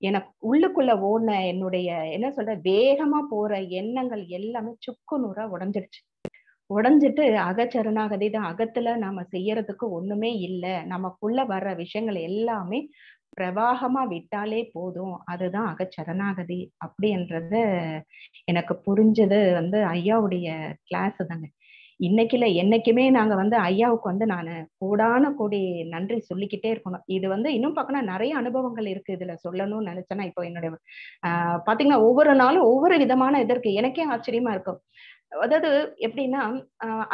எனக்கு உள்ளுக்குள்ள ஓடின என்னுடைய என்ன சொல்ற வேகமா போற எண்ணங்கள் எல்லாமே சுக்கு நூறா உடஞ்சிடுச்சு. உடஞ்சிட்டு அகச்சரணாகதி தான் அகத்துல நாம செய்யறதுக்கு ஒண்ணுமே இல்லை. நமக்குள்ள வர்ற விஷயங்கள் எல்லாமே பிரவாகமா விட்டாலே போதும். அதுதான் அகச்சரணாகதி அப்படின்றத எனக்கு புரிஞ்சது வந்து ஐயாவுடைய கிளாஸ் தாங்க. இன்னைக்குல என்னைக்குமே நாங்க வந்து ஐயாவுக்கு வந்து நான் கூடான கூடி நன்றி சொல்லிக்கிட்டே இருக்கணும். இது வந்து இன்னும் பார்க்கணும் நிறைய அனுபவங்கள் இருக்கு இதுல சொல்லணும்னு நினைச்சேன்னா இப்போ என்னுடைய ஆஹ் பாத்தீங்கன்னா ஒவ்வொரு நாளும் ஒவ்வொரு விதமான இது இருக்கு. எனக்கே ஆச்சரியமா இருக்கும். அதாவது எப்படின்னா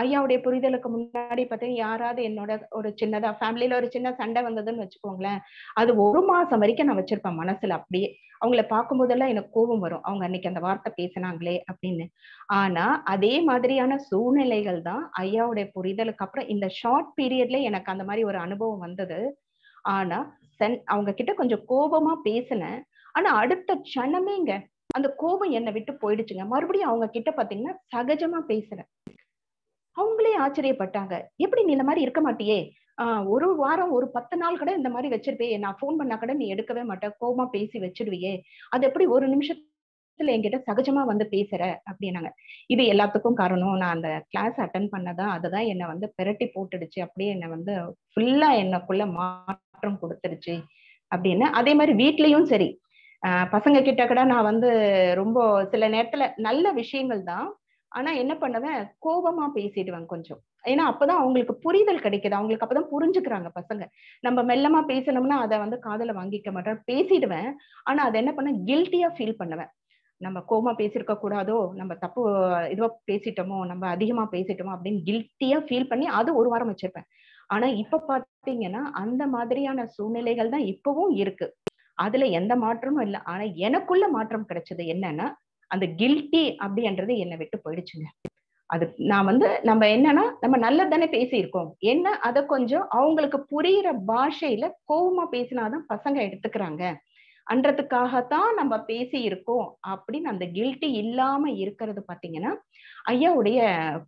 ஐயாவுடைய புரிதலுக்கு முன்னாடி பார்த்தீங்கன்னா யாராவது என்னோட ஒரு சின்னதா ஃபேமிலியில ஒரு சின்ன சண்டை வந்ததுன்னு வச்சுக்கோங்களேன் அது ஒரு மாசம் வரைக்கும் நான் வச்சிருப்பேன் மனசுல அப்படியே. அவங்கள பார்க்கும்போதெல்லாம் எனக்கு கோபம் வரும். அவங்க அன்னைக்கு அந்த வார்த்தை பேசினாங்களே அப்படின்னு. ஆனா அதே மாதிரியான சூழ்நிலைகள் தான் ஐயாவுடைய புரிதலுக்கு அப்புறம் இந்த ஷார்ட் பீரியட்ல எனக்கு அந்த மாதிரி ஒரு அனுபவம் வந்தது. ஆனா சென் அவங்க கிட்ட கொஞ்சம் கோபமா பேசினேன். ஆனா அடுத்த க்ஷணமேங்க அந்த கோபம் என்னை விட்டு போயிடுச்சுங்க. மறுபடியும் அவங்க கிட்ட பாத்தீங்கன்னா சகஜமா பேசுறேன். அவங்களே ஆச்சரியப்பட்டாங்க. எப்படி நீ இந்த மாதிரி இருக்க மாட்டியே? ஆஹ் ஒரு வாரம் ஒரு பத்து நாள் கூட இந்த மாதிரி வச்சிருப்பே. நான் ஃபோன் பண்ணா கூட நீ எடுக்கவே மாட்டேன் கோபமா பேசி வச்சிடுவியே அது எப்படி ஒரு நிமிஷத்துல என்கிட்ட சகஜமா வந்து பேசுற? அப்படின்னாங்க. இது எல்லாத்துக்கும் காரணம். நான் அந்த கிளாஸ் அட்டன் பண்ணதான் அதுதான் என்னை வந்து பெரட்டி போட்டுடுச்சு. அப்படியே என்னை வந்து ஃபுல்லா என்னக்குள்ள மாற்றம் கொடுத்துருச்சு அப்படின்னு. அதே மாதிரி வீட்லயும் சரி. பசங்க கிட்ட கூட நான் வந்து ரொம்ப சில நேரத்துல நல்ல விஷயங்கள் தான் ஆனா என்ன பண்ணுவேன்? கோபமா பேசிடுவேன் கொஞ்சம். ஏன்னா அப்பதான் அவங்களுக்கு புரிதல் கிடைக்குது. அவங்களுக்கு அப்பதான் புரிஞ்சுக்கிறாங்க பசங்க. நம்ம மெல்லமா பேசணும்னா அதை வந்து காதல வாங்கிக்க மாட்டேன் பேசிடுவேன். ஆனா அதை என்ன பண்ண கில்ட்டியா ஃபீல் பண்ணுவேன். நம்ம கோமா பேசியிருக்க கூடாதோ? நம்ம தப்பு இதுவா பேசிட்டோமோ? நம்ம அதிகமா பேசிட்டோமோ? அப்படின்னு கில்ட்டியா ஃபீல் பண்ணி அது ஒரு வாரம் வச்சிருப்பேன். ஆனா இப்ப பாத்தீங்கன்னா அந்த மாதிரியான சூழ்நிலைகள் தான் இப்பவும் இருக்கு. அதுல எந்த மாற்றமும் இல்லை. ஆனா எனக்குள்ள மாற்றம் கிடைச்சது என்னன்னா அந்த கில்ட்டி அப்படின்றது என்னை விட்டு போயிடுச்சுங்க. அது நான் வந்து நம்ம என்னன்னா நம்ம நல்லது தானே பேசியிருக்கோம். என்ன அதை கொஞ்சம் அவங்களுக்கு புரியுற பாஷையில கோவமா பேசினாதான் பசங்க எடுத்துக்கிறாங்க. அன்றதுக்காகத்தான் நம்ம பேசி இருக்கோம் அப்படின்னு அந்த கில்ட்டி இல்லாம இருக்கிறது பாத்தீங்கன்னா ஐயாவுடைய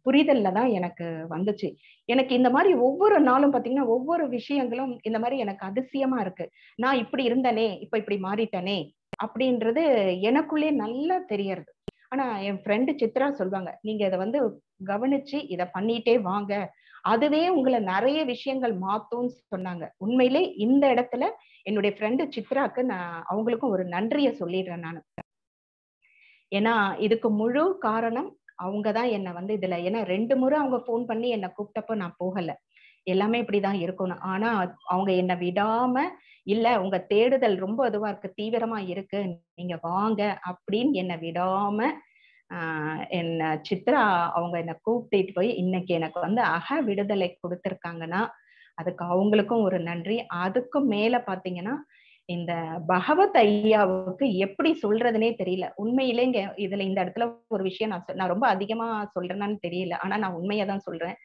புரிதல்ல தான் எனக்கு வந்துச்சு. எனக்கு இந்த மாதிரி ஒவ்வொரு நாளும் பாத்தீங்கன்னா ஒவ்வொரு விஷயங்களும் இந்த மாதிரி எனக்கு அதிசயமா இருக்கு. நான் இப்படி இருந்தனே இப்ப இப்படி மாறிட்டனே அப்படின்றது எனக்குள்ளே நல்லா தெரியறது. ஆனா என் ஃப்ரெண்டு சித்ரா சொல்லுவாங்க நீங்க இதை வந்து கவனிச்சு இதை பண்ணிட்டே வாங்க. அதுவே உங்களை நிறைய விஷயங்கள் மாத்தும்னு சொன்னாங்க. உண்மையிலே இந்த இடத்துல என்னுடைய ஃப்ரெண்டு சித்ராக்கு நான் அவங்களுக்கும் ஒரு நன்றியை சொல்லிடுறேன் நான். ஏன்னா இதுக்கு முழு காரணம் அவங்க தான் என்னை வந்து இதுல ஏன்னா ரெண்டு முறை அவங்க ஃபோன் பண்ணி என்னை கூப்பிட்டப்போ நான் போகல. எல்லாமே இப்படிதான் இருக்கணும். ஆனா அவங்க என்னை விடாம இல்ல உங்க தேடுதல் ரொம்ப இதுவா இருக்கு தீவிரமா இருக்கு நீங்க வாங்க அப்படின்னு என்னை விடாம ஆஹ் என்ன சித்ரா அவங்க என்னை கூப்பிட்டு போய் இன்னைக்கு எனக்கு வந்து அக விடுதலை கொடுத்துருக்காங்கன்னா அதுக்கு அவங்களுக்கும் ஒரு நன்றி. அதுக்கும் மேல பாத்தீங்கன்னா இந்த பகவத் ஐயாவுக்கு எப்படி சொல்றதுனே தெரியல. உண்மையிலேங்க இதுல இந்த இடத்துல ஒரு விஷயம் நான் நான் ரொம்ப அதிகமா சொல்றேன்னு தெரியல. ஆனா நான் உண்மையா தான் சொல்றேன்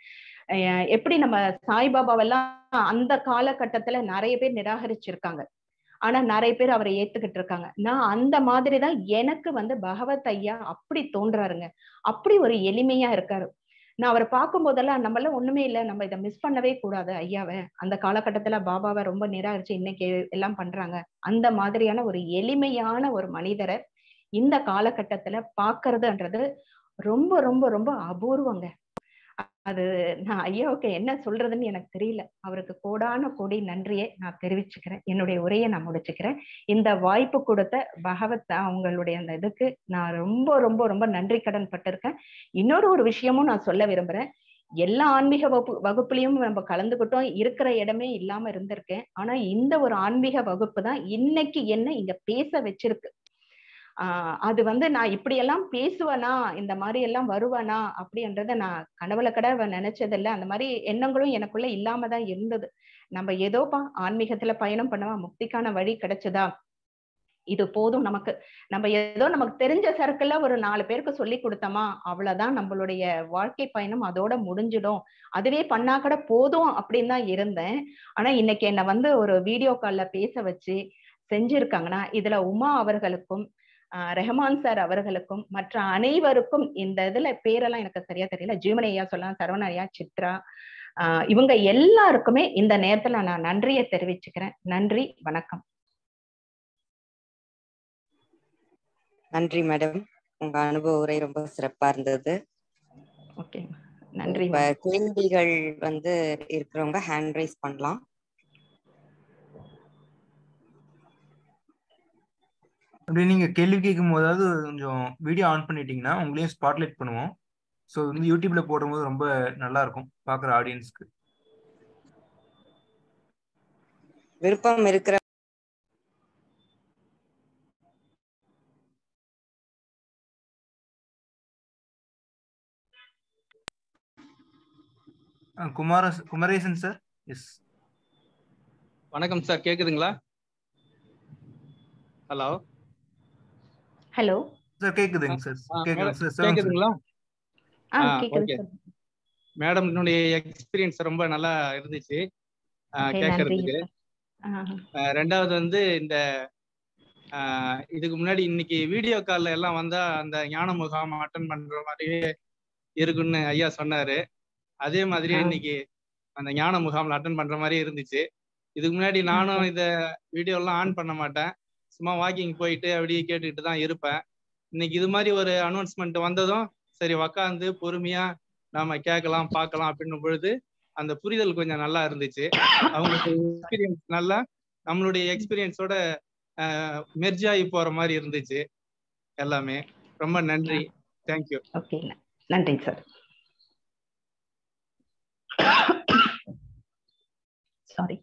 எப்படி நம்ம சாய்பாபாவெல்லாம் அந்த காலகட்டத்துல நிறைய பேர் நிராகரிச்சிருக்காங்க. ஆனா நிறைய பேர் அவரை ஏத்துக்கிட்டு இருக்காங்க. நான் அந்த மாதிரிதான் எனக்கு வந்து பகவத் ஐயா அப்படி தோன்றாருங்க. அப்படி ஒரு எளிமையா இருக்காரு. நான் அவரை பார்க்கும் போதெல்லாம் நம்மளாம் ஒண்ணுமே இல்லை. நம்ம இதை மிஸ் பண்ணவே கூடாது ஐயாவை. அந்த காலகட்டத்துல பாபாவை ரொம்ப நிராகரிச்சு இன்னைக்கு எல்லாம் பண்றாங்க. அந்த மாதிரியான ஒரு எளிமையான ஒரு மனிதரை இந்த காலகட்டத்துல பாக்குறதுன்றது ரொம்ப ரொம்ப ரொம்ப அபூர்வங்க. அது நான் ஐயாவுக்கு என்ன சொல்றதுன்னு எனக்கு தெரியல. அவருக்கு கோடான கோடி நன்றியை நான் தெரிவிச்சுக்கிறேன். என்னுடைய உரையை நான் முடிச்சுக்கிறேன். இந்த வாய்ப்பு கொடுத்த பகவத் அவங்களுடைய அந்த இதுக்கு நான் ரொம்ப ரொம்ப ரொம்ப நன்றி கடன் பட்டிருக்கேன். இன்னொரு ஒரு விஷயமும் நான் சொல்ல விரும்புறேன். எல்லா ஆன்மீக வகுப்பு வகுப்புலயும் நம்ம கலந்துகிட்டோம். இருக்கிற இடமே இல்லாம இருந்திருக்கேன். ஆனா இந்த ஒரு ஆன்மீக வகுப்பு தான் இன்னைக்கு என்ன இங்க பேச வச்சிருக்கு. ஆஹ் அது வந்து நான் இப்படியெல்லாம் பேசுவேனா இந்த மாதிரி எல்லாம் வருவேனா அப்படின்றத நான் கனவுல கடை நினைச்சதில்ல. அந்த மாதிரி எண்ணங்களும் எனக்குள்ள இல்லாம தான் இருந்தது. நம்ம ஏதோப்பா ஆன்மீகத்துல பயணம் பண்ணவா முக்திக்கான வழி கிடைச்சதா? இது போதும் நமக்கு. நம்ம ஏதோ நமக்கு தெரிஞ்ச சர்க்கிள்ல ஒரு நாலு பேருக்கு சொல்லி கொடுத்தோமா அவ்வளவுதான் நம்மளுடைய வாழ்க்கை பயணம் அதோட முடிஞ்சிடும். அதுவே பண்ணா கூட போதும் அப்படின்னு தான் இருந்தேன். ஆனா இன்னைக்கு என்னை வந்து ஒரு வீடியோ கால்ல பேச வச்சு செஞ்சிருக்காங்கன்னா இதுல உமா அவர்களுக்கும் ரெஹமான் சார் அவர்களுக்கும் மற்ற அனைவருக்கும் இந்த இதுல பேரெல்லாம் எனக்கு சரியா தெரியல. ஜீவனையா சொல்லலாம் சரவணையா சித்ரா இவங்க எல்லாருக்குமே இந்த நேரத்துல நான் நன்றியை தெரிவிச்சுக்கிறேன். நன்றி வணக்கம். நன்றி மேடம். உங்க அனுபவ உரை ரொம்ப சிறப்பா இருந்தது. ஓகே நன்றி கேள்விகள் வந்து இருக்கிறவங்க ஹேண்ட் ரைஸ் பண்ணலாம். அப்படி நீங்க கேள்வி கேட்கும் போதாவது கொஞ்சம் வீடியோ ஆன் பண்ணிட்டீங்கன்னா உங்களையும் ஸ்பாட்லைட் பண்ணுவோம். ஸோ வந்து யூடியூப்ல போடும்போது ரொம்ப நல்லா இருக்கும் பார்க்குற ஆடியன்ஸ்க்கு விருப்பம் இருக்கிற குமார குமரேசன் சார் எஸ் வணக்கம் சார் கேக்குதுங்களா? ஹலோ ஹலோ சார் கேக்குதுங்க சார் கேக்குது சார். கேக்குதுங்களா. சார் மேடம்னுடைய எக்ஸ்பீரியன்ஸ் ரொம்ப நல்லா இருந்துச்சு. ஓகே கேட்கறதுக்கு ஆ, ரெண்டாவது வந்து இந்த இதுக்கு முன்னாடி இன்னைக்கு வீடியோ கால்ல எல்லாம் வந்தா அந்த ஞான முகாம் அட்டன் பண்ற மாதிரியே இருக்குன்னு ஐயா சொன்னாரு. அதே மாதிரியே ஆ. இன்னைக்கு அந்த ஞான முகாம்ல அட்டன் பண்ற மாதிரியே இருந்துச்சு. இதுக்கு முன்னாடி நானும் இத வீடியோ எல்லாம் ஆன் பண்ண மாட்டேன். சும்மா வாக்கிங் போயிட்டு அப்படியே கேட்டுட்டு தான் இருப்பேன். இன்னைக்கு இது மாதிரி ஒரு அனௌன்ஸ்மெண்ட் வந்ததும் சரி உக்காந்து பொறுமையா நாம கேட்கலாம் பார்க்கலாம் அப்படின்னும் பொழுது அந்த புரிதல் கொஞ்சம் நல்லா இருந்துச்சு. அவங்களுக்கு எக்ஸ்பீரியன்ஸ் நல்லா நம்மளுடைய எக்ஸ்பீரியன்ஸோட மெர்ஜ் ஆகி போற மாதிரி இருந்துச்சு. எல்லாமே. ரொம்ப நன்றி. தேங்க்யூ ஓகே நன்றி சார் சாரி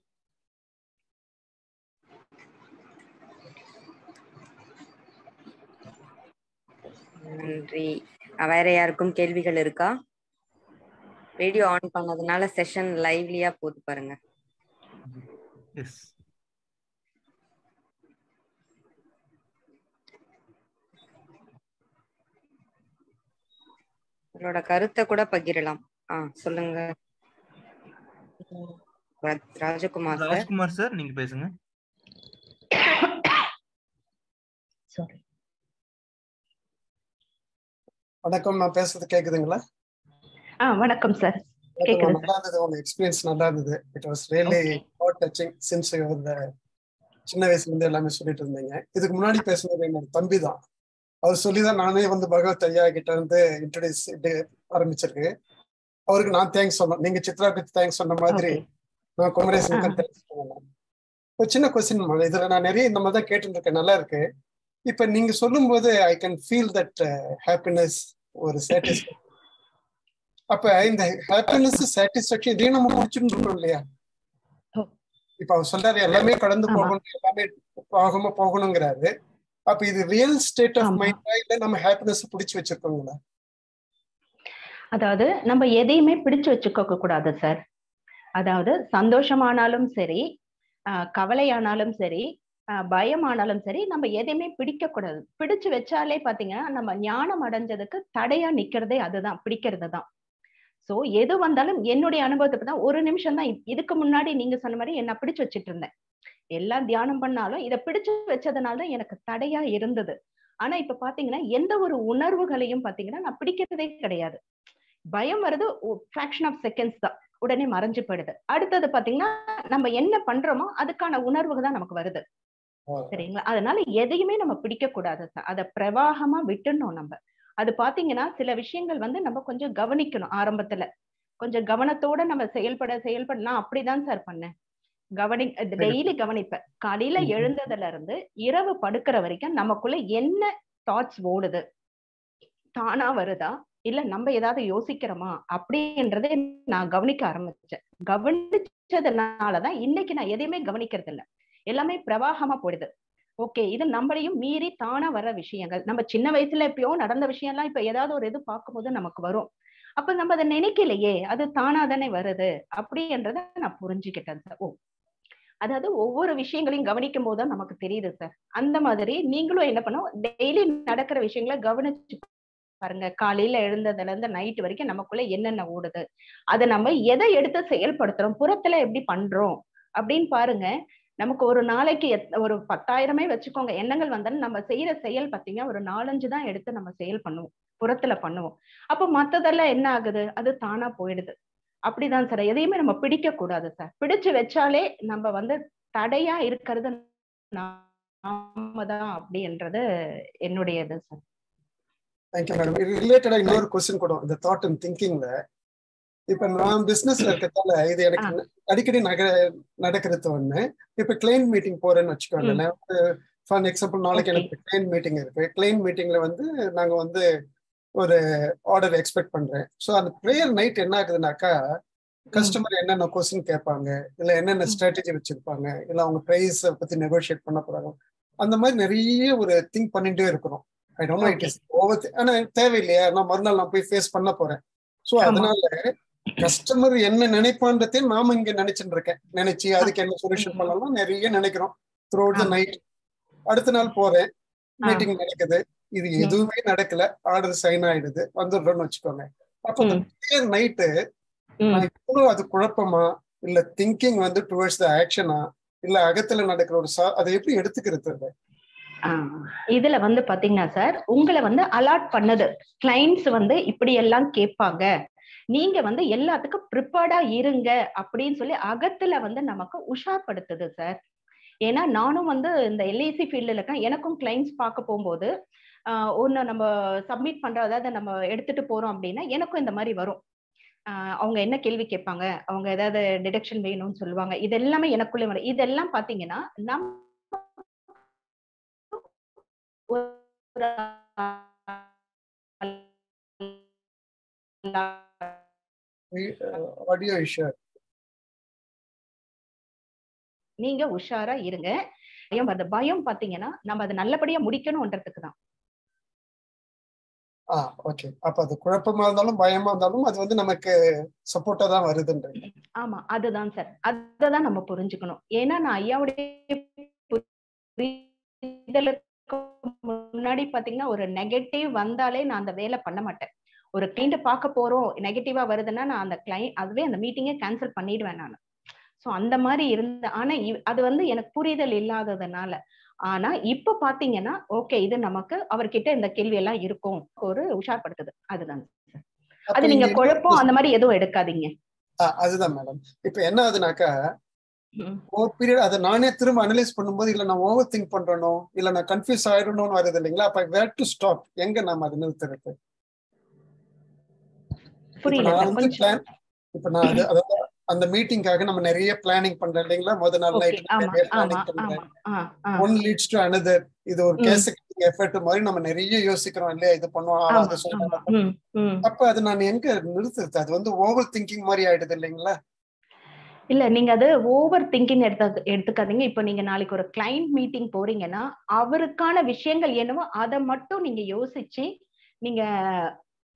நன்றி. வேற யாருக்கும் கேள்விகள் இருக்கா? வீடியோ ஆன் பண்ணதுனால செஷன் லைவ்லியா போது பாருங்க. எஸ் உங்களோட கருத்தை கூட பகிரலாம். ஆ சொல்லுங்க. ராஜ்- ராஜகுமார் சார். ராஜ்குமார் சார் நீங்க பேசுங்க. சாரி வணக்கம் நான் பேசுறது கேக்குதுங்களா? ஆ வணக்கம் சார். நல்லா இருந்தது உங்க எக்ஸ்பீரியன்ஸ் நல்லா இருந்தது it was really. Heart touching since இந்த சின்ன வயசுல இருந்து எல்லாமே சொல்லிட்டு இருந்தீங்க. இதுக்கு முன்னாடி பேசுனது என்னோட தம்பி தான். அவர் சொல்லிதான் நானே வந்து பகவத் ஐயா கிட்ட இருந்து இன்ட்ரடியூஸ் ஆரம்பிச்சிருக்கு. அவருக்கு நான் தேங்க்ஸ் சொன்னேன் நீங்க சித்ராக்கு தேங்க்ஸ் சொன்ன மாதிரி. நான் குமரேசனுக்கு. தேங்க்ஸ் சொன்னேன். சின்ன கொஸ்டின் இதுல நான் நிறைய இந்த மாதிரி தான் கேட்டுட்டு இருக்கேன். நல்லா இருக்கு. இப்ப நீங்க சொல்லும்போது I can feel that happiness ஒரு சாட்டிஸ்ஃபை அப்ப இந்த ஹாப்பினஸ் சாட்டிஸ்ஃபேக்ஷன் இதையும் நம்ம முடிச்சுட்டு இல்லையா. இப்ப அவர் சொல்றாரு எல்லாமே கடந்து. போகணும் எல்லாமே போகாம போகணுங்கிறாரு அப்ப இது ரியல் ஸ்டேட் ஆஃப். மைண்டா இல்ல நம்ம ஹாப்பினஸ் பிடிச்சு வச்சிருக்கோங்களா அதாவது நம்ம எதையுமே பிடிச்சு வச்சுக்க கூடாது சார் அதாவது சந்தோஷமானாலும் சரி கவலையானாலும் சரி பயமானாலும் சரி நம்ம எதையுமே பிடிக்க கூடாது பிடிச்சு வச்சாலே பாத்தீங்கன்னா நம்ம ஞானம் அடைஞ்சதுக்கு தடையா நிக்கிறதே அதுதான் பிடிக்கிறது தான் சோ எது வந்தாலும் என்னுடைய அனுபவத்தை தான் ஒரு நிமிஷம் தான் இதுக்கு முன்னாடி நீங்க சொன்ன மாதிரி என்ன பிடிச்சு வச்சிட்டு இருந்தேன் எல்லாம் தியானம் பண்ணாலும் இதை பிடிச்சு வச்சதுனால தான் எனக்கு தடையா இருந்தது. ஆனா இப்ப பாத்தீங்கன்னா எந்த ஒரு உணர்வுகளையும் பாத்தீங்கன்னா நான் பிடிக்கிறதே கிடையாது. பயம் வருது ஃபிராக்ஷன் ஆஃப் செகண்ட்ஸ் தான் உடனே மறைஞ்சு போயிடுது. அடுத்தது பாத்தீங்கன்னா நம்ம என்ன பண்றோமோ அதுக்கான உணர்வுகள் தான் நமக்கு வருது. சரிங்களா? அதனால எதையுமே நம்ம பிடிக்க கூடாது. அத பிரவாகமா விட்டுடணும் நம்ம. அது பாத்தீங்கன்னா சில விஷயங்கள் வந்து நம்ம கொஞ்சம் கவனிக்கணும் ஆரம்பத்துல. கொஞ்சம் கவனத்தோட நம்ம செயல்பட செயல்பட நான் அப்படிதான் சார் பண்ணேன். கவனி டெய்லி கவனிப்பேன். காலையில. எழுந்ததுல இருந்து இரவு படுக்கிற வரைக்கும் நமக்குள்ள என்ன தாட்ஸ் ஓடுது? தானா வருதா? இல்ல நம்ம ஏதாவது யோசிக்கிறோமா? அப்படின்றதே நான் கவனிக்க ஆரம்பிச்சேன். கவனிச்சதுனாலதான் இன்னைக்கு நான் எதையுமே கவனிக்கிறது இல்ல எல்லாமே பிரவாகமா போயிடுது. ஓகே இது நம்மளையும் மீறி தானா வர்ற விஷயங்கள். நம்ம சின்ன வயசுல எப்பயோ நடந்த விஷயம் எல்லாம் இப்ப ஏதாவது ஒரு இது பார்க்கும்போது நமக்கு வரும். அப்ப நம்ம அதை நினைக்கலையே அது தானா தானே வருது அப்படின்றத நான் புரிஞ்சுக்கிட்டேன் சார். ஓ அதாவது ஒவ்வொரு விஷயங்களையும் கவனிக்கும் போதுதான் நமக்கு தெரியுது சார். அந்த மாதிரி நீங்களும் என்ன பண்ணும் டெய்லி நடக்கிற விஷயங்களை கவனிச்சு பாருங்க. காலையில எழுந்ததுல இருந்து நைட் வரைக்கும் நமக்குள்ள என்னென்ன ஓடுது அதை நம்ம எதை எடுத்து செயல்படுத்துறோம் புறத்துல எப்படி பண்றோம் அப்படின்னு பாருங்க. நமக்கு ஒரு நாளைக்கு எத்- ஒரு பத்தாயிரமே வச்சுக்கோங்க. எண்ணங்கள் வந்தாலும் நம்ம செய்யற செயல் பாத்தீங்கன்னா ஒரு நாலஞ்சு தான் எடுத்து நம்ம செயல் பண்ணுவோம். புறத்துல பண்ணுவோம். அப்போ மத்ததெல்லாம் என்ன ஆகுது? அது தானா போயிடுது. அப்படிதான் சார். எதையுமே நம்ம பிடிக்க கூடாது சார். பிடிச்சு வச்சாலே நம்ம வந்து தடையா இருக்கிறது நாம தான் அப்படின்றது என்னுடைய இது சார். தேங்க்யூ மேடம் ரிலேட்டடா இன்னொரு கொஸ்டின் கூட இந்த தாட் அண்ட் திங்கிங்ல இப்ப நான் பிசினஸ்ல இருக்கிறதால இது எனக்கு அடிக்கடி நக நடக்கிறது ஒண்ணு. இப்ப கிளைண்ட் மீட்டிங் போறேன்னு வச்சுக்கோங்களேன். ஃபார் எக்ஸாம்பிள் நாளைக்கு. எனக்கு கிளைண்ட் மீட்டிங் இருக்கு. கிளைண்ட் மீட்டிங்ல வந்து நாங்க வந்து ஒரு ஆர்டர் எக்ஸ்பெக்ட் பண்றேன். ஸோ அந்த ப்ரேயர் நைட் என்ன ஆகுதுனாக்கா கஸ்டமர் என்னென்ன கொஸ்டின் கேட்பாங்க இல்ல என்னென்ன. ஸ்ட்ராட்டஜி வச்சிருப்பாங்க இல்ல அவங்க பிரைஸ் பத்தி நெகோஷியேட் பண்ண போறாங்க. அந்த மாதிரி நிறைய ஒரு திங்க் பண்ணிட்டே இருக்கிறோம். I don't know it is over ஆனா தேவையில்லையா. நான் மறுநாள் நான் போய் ஃபேஸ் பண்ண போறேன். ஸோ. அதனால கஸ்டமர் என்ன நினைப்பான்றதையும் நாம இங்க நினைச்சுட்டு இருக்கேன். நினைச்சு அதுக்கு என்ன சொல்யூஷன். பண்ணலாம் நிறைய நினைக்கிறோம். Through the. நைட் அடுத்த நாள் போறேன். மீட்டிங் நடக்குது. இது. எதுவுமே நடக்கல. ஆர்டர் சைன் ஆயிடுது. வந்துடுறோம்னு வச்சுக்கோங்க. அப்ப. நைட்டு இவ்வளவு அது குழப்பமா இல்ல திங்கிங் வந்து டுவர்ட்ஸ் த ஆக்ஷனா இல்ல அகத்துல நடக்கிற ஒரு சா அதை எப்படி எடுத்துக்கிறது? இதுல வந்து பாத்தீங்கன்னா சார் உங்களை வந்து அலாட் பண்ணது. கிளைண்ட்ஸ் வந்து இப்படி எல்லாம் கேட்பாங்க. நீங்க வந்து எல்லாத்துக்கும் ப்ரிப்பேர்டா இருங்க அப்படின்னு சொல்லி அகத்துல வந்து நமக்கு உஷார்படுத்துது சார் ஏன்னா நானும் வந்து இந்த எல்ஐசி ஃபீல்டில் இருக்கேன். எனக்கும் கிளைண்ட்ஸ் பார்க்க போகும்போது ஒன்று நம்ம சப்மிட் பண்ணுற அதாவது நம்ம எடுத்துட்டு போகிறோம் அப்படின்னா எனக்கும் இந்த மாதிரி வரும். அவங்க என்ன கேள்வி கேட்பாங்க? அவங்க ஏதாவது டிடக்ஷன் வேணும்னு சொல்லுவாங்க. இது எல்லாமே எனக்குள்ளே வரும். இதெல்லாம் பார்த்தீங்கன்னா நம்ம ஒரு ஆடியோ இஷ்யூ நீங்க உஷாரா இருங்க. பயம் வருது பயம் பாத்தீங்கன்னா நம்ம அதை நல்லபடியா முடிக்கணும்ன்றதுக்கு தான். ஆ ஓகே அப்ப அது குழப்பமா இருந்தாலும் பயமா இருந்தாலும் அது வந்து நமக்கு சப்போர்ட்டா தான் வருதுன்றீங்க ஆமா அதுதான் சார் அததான் நம்ம புரிஞ்சுக்கணும். ஏன்னா நான் ஐயாவுடைய புரிதலுக்கு முன்னாடி பாத்தீங்கன்னா ஒரு நெகட்டிவ் வந்தாலே நான் அந்த வேலை பண்ண மாட்டேன். ஒரு கிளைண்ட் பார்க்க போறோம் நெகட்டிவா வருதுன்னா நான் அந்த கிளைண்ட் அதுவே அந்த மீட்டிங்கே கேன்சல் பண்ணிடுவேன் நான். சோ அந்த மாதிரி இருந்த ஆனா அது வந்து எனக்கு புரிதல் இல்லாததுனால. ஆனா இப்ப பாத்தீங்கன்னா ஓகே இது நமக்கு அவர்கிட்ட இந்த கேள்வி எல்லாம் இருக்கும் ஒரு உஷார்படுத்துது. அதுதான் அது நீங்க குழப்பம் அந்த மாதிரி எதுவும் எடுக்காதீங்க. அதுதான் மேடம் இப்ப என்ன ஆகுதுனாக்கா. ஒரு பீரியட் அதை நானே திரும்ப அனலைஸ் பண்ணும்போது இல்ல நான் ஓவர் திங்க் பண்றனோ இல்ல நான் கன்ஃபியூஸ் ஆயிடணும்னு வருது இல்லைங்களா? அப்ப வேர் டு ஸ்டாப் எங்க நாம அதை நிறுத்துறது? புரியல இப்ப நான் அது அதாவது அந்த மீட்டிங்காக நம்ம நிறைய பிளானிங் பண்றோம் இல்லைங்களா? முத நாள் நைட் நிறைய பிளானிங் பண்றேன் ஒன் லீட்ஸ் டு அனதர் இது ஒரு ம். கேஸ் எஃபர்ட் மாதிரி நம்ம நிறைய யோசிக்கிறோம் இல்லையா? இது பண்ணுவோம் அதை ஆமா சொல்றோம். ம் ம். அப்ப அது நான் எங்க நிறுத்துறது? அது வந்து ஓவர் திங்கிங் மாதிரி ஆயிடுது இல்லைங்களா? இல்ல நீங்க அது ஓவர் திங்கிங் எடுத்த எடுத்துக்காதீங்க. இப்ப நீங்க நாளைக்கு ஒரு கிளைண்ட் மீட்டிங் போறீங்கன்னா அவருக்கான விஷயங்கள் என்னவோ அதை மட்டும் நீங்க யோசிச்சு நீங்க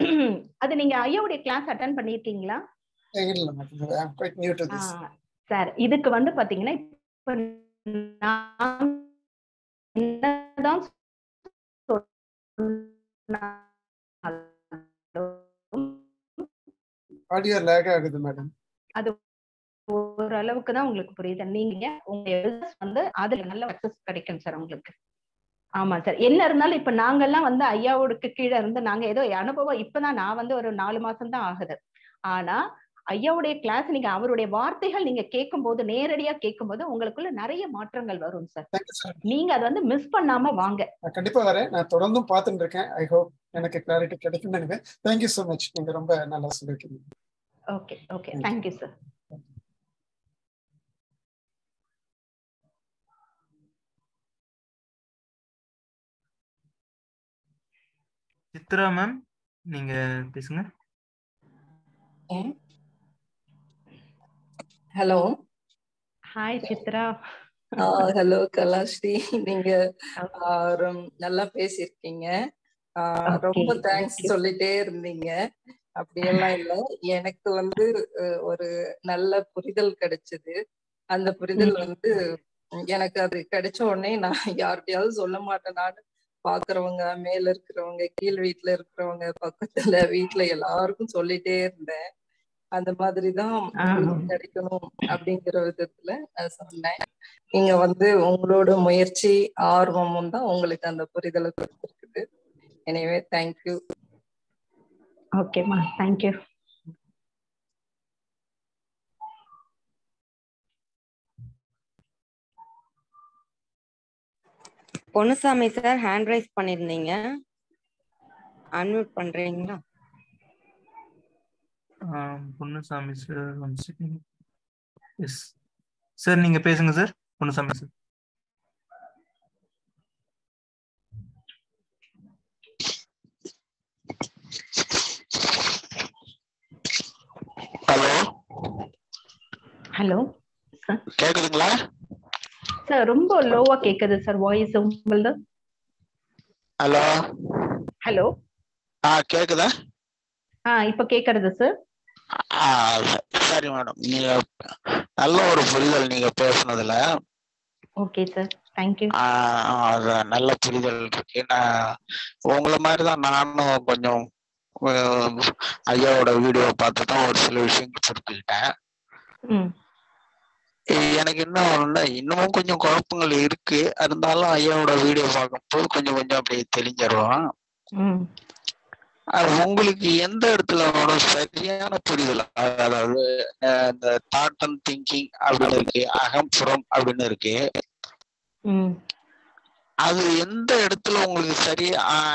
அது நீங்க ஐயாவுடைய கிளாஸ் அட்டன் பண்ணிருக்கீங்களா? சார் இதுக்கு வந்து பாத்தீங்கன்னா இப்ப என்னதான் ஆடியோ லேக் ஆகுது மேடம் ஓரளவுக்கு தான் உங்களுக்கு புரியுது. நீங்க உங்க வந்து அதுல நல்ல சக்சஸ் கிடைக்கும் சார் உங்களுக்கு. ஆமா சார். என்ன இருந்தாலும் இப்ப நாங்கெல்லாம் வந்து ஐயாவோடுக்கு கீழே இருந்து நாங்க ஏதோ அனுபவம் இப்பதான் நான் வந்து ஒரு நாலு மாசம் தான் ஆகுது. ஆனா ஐயாவுடைய கிளாஸ் நீங்க அவருடைய வார்த்தைகள் நீங்க கேட்கும் போது நேரடியா கேட்கும் போது உங்களுக்குள்ள நிறைய மாற்றங்கள் வரும் சார். நீங்க அதை வந்து மிஸ் பண்ணாம வாங்க. கண்டிப்பா வரேன். நான் தொடர்ந்தும் பார்த்துட்டு இருக்கேன். ஐ ஹோப் எனக்கு கிளாரிட்டி கிடைக்கும்னு நினைக்கிறேன். தேங்க்யூ ஸோ மச் நீங்க ரொம்ப நல்லா சொல்லியிருக்கீங்க. Okay okay thank you sir Chitra ma'am நீங்க பேசுங்க. Hello hi Chitra. Hello Kalasri. நீங்க நல்லா பேசியிருக்கீங்க. ரொம்ப தேங்க்ஸ். சொல்லிட்டே இருந்தீங்க. அப்படியெல்லாம் இல்ல. எனக்கு வந்து ஒரு நல்ல புரிதல் கிடைச்சது. அந்த புரிதல் வந்து எனக்கு அது கிடைச்ச உடனே நான் யார்கிட்டயாவது சொல்ல மாட்டேனான்னு பாக்குறவங்க மேல இருக்கிறவங்க கீழ் வீட்டுல இருக்கிறவங்க பக்கத்துல வீட்டுல எல்லாருக்கும் சொல்லிட்டே இருந்தேன். அந்த மாதிரிதான் கிடைக்கணும் அப்படிங்கிற விதத்துல நான் சொன்னேன். நீங்க வந்து உங்களோட முயற்சி ஆர்வமும் தான் உங்களுக்கு அந்த புரிதலை கொடுத்துருக்குது. எனவே தேங்க்யூ ஓகேம்மா thank you Ponnusamy sir hand raise பண்ணிருந்தீங்க அன்மியூட் பண்றீங்களா? Ponnusamy sir one second yes sir நீங்க பேசுங்க sir. Ponnusamy sir. Hello hello கேக்குதுங்களா? சார் ரொம்ப லோவா கேக்குது சார் வாய்ஸ் உங்களது. ஹலோ ஹலோ ஆ கேக்குதா? ஆ இப்ப கேக்குறது சார் சரி மேடம் நீங்க நல்ல ஒரு புரிதல் நீங்க பேசுனதுல. ஓகே சார் தேங்க்யூ நல்ல புரிதல். இருக்கு நான் உங்களை மாதிரி தான் நானும் கொஞ்சம் ஐயாவோட வீடியோ பார்த்து தான் ஒரு சில விஷயங்கள் புரிஞ்சுக்கிட்டேன். ம். எனக்கு என்ன ஒண்ணுன்னா இன்னமும் கொஞ்சம் குழப்பங்கள் இருக்கு. இருந்தாலும் ஐயாவோட வீடியோ பார்க்கும்போது கொஞ்சம் கொஞ்சம் அப்படியே தெளிஞ்சிடும் ம். அது உங்களுக்கு எந்த இடத்துல சரியான புரிதல்? அதாவது இந்த தாட் அண்ட் திங்கிங் அப்படின்னு இருக்கு அகம் புறம் அப்படின்னு இருக்கு. அது எந்த இடத்துல உங்களுக்கு சரி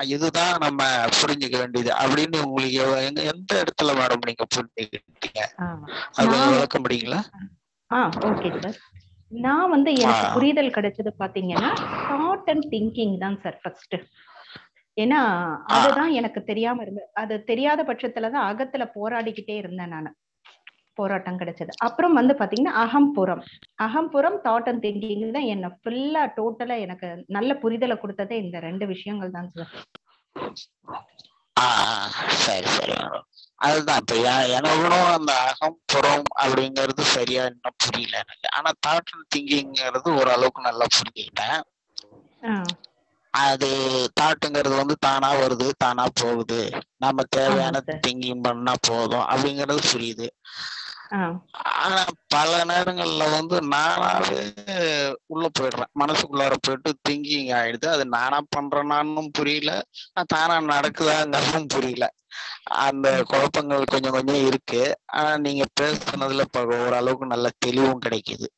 இதுதான் நம்ம புரிஞ்சுக்க வேண்டியது அப்படின்னு உங்களுக்கு எந்த இடத்துல மேடம் நீங்க புரிஞ்சுக்கிட்டீங்க? அது விளக்க முடியுங்களா? ஆ ஓகே சார் நான் வந்து எனக்கு. புரிதல் கிடைச்சது பாத்தீங்கன்னா தாட் அண்ட் திங்கிங் தான் சார் ஃபர்ஸ்ட் ஏன்னா அதுதான் எனக்கு தெரியாம இருந்தது அது தெரியாத பட்சத்துல தான் அகத்துல போராடிக்கிட்டே இருந்தேன் நான். போராட்டம் கிடைச்சது. அப்புறம் வந்து பாத்தீங்கன்னா அகம்புறம். அகம்புறம் தாட் அண்ட் திங்கிங் தான் என்ன ஃபுல்லா டோட்டலா எனக்கு நல்ல புரிதலை கொடுத்ததே இந்த ரெண்டு விஷயங்கள் தான் சார் சரி சரி. அதுதான். இப்ப எனக்கும் அந்த அகம் புறம் அப்படிங்கிறது சரியா இன்னும் புரியல எனக்கு. ஆனா தாட் அண்ட் திங்கிங்கிறது ஓரளவுக்கு நல்லா புரிஞ்சுக்கிட்டேன். அது தாட்டுங்கிறது வந்து தானா வருது தானா போகுது. நம்ம தேவையான. திங்கிங் பண்ணா போதும் அப்படிங்கிறது புரியுது. ஆனா பல நேரங்கள்ல வந்து நானாவே உள்ள போயிடுறேன். மனசுக்குள்ளார போயிட்டு திங்கிங் ஆயிடுது. அது நானா பண்றேனான்னும் புரியல. தானா நடக்குதாங்கிறதும் புரியல. அந்த குழப்பங்கள் கொஞ்சம் கொஞ்சம் இருக்கு. ஆனா நீங்க பேசுனதுல ஓரளவுக்கு நல்ல தெளிவும் கிடைக்குது.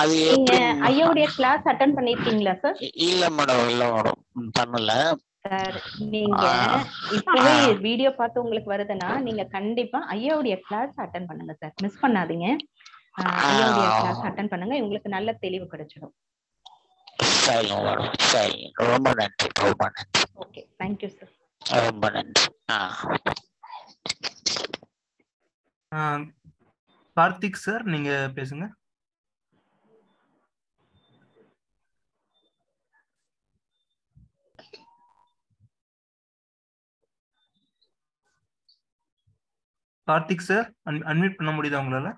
அது ஐயாவுடைய கிளாஸ் அட்டன் பண்ணிருக்கீங்களா சார் இல்ல மேடம் இல்ல மேடம் பண்ணல. சார் நீங்க. இப்பவே. வீடியோ பார்த்து உங்களுக்கு வருதுன்னா நீங்க கண்டிப்பா ஐயாவுடைய கிளாஸ் அட்டன் பண்ணுங்க சார். மிஸ் பண்ணாதீங்க. ஐயாவுடைய. கிளாஸ் அட்டன் பண்ணுங்க. உங்களுக்கு நல்ல தெளிவு கிடைச்சிடும். சரிங்க மேடம் சரி ரொம்ப நன்றி. ரொம்ப நன்றி. ஓகே தேங்க்யூ சார் ரொம்ப நன்றி. கார்த்திக் சார் நீங்க பேசுங்க. கார்த்திக் சார் அன்மியூட் பண்ண முடியுதா உங்களால?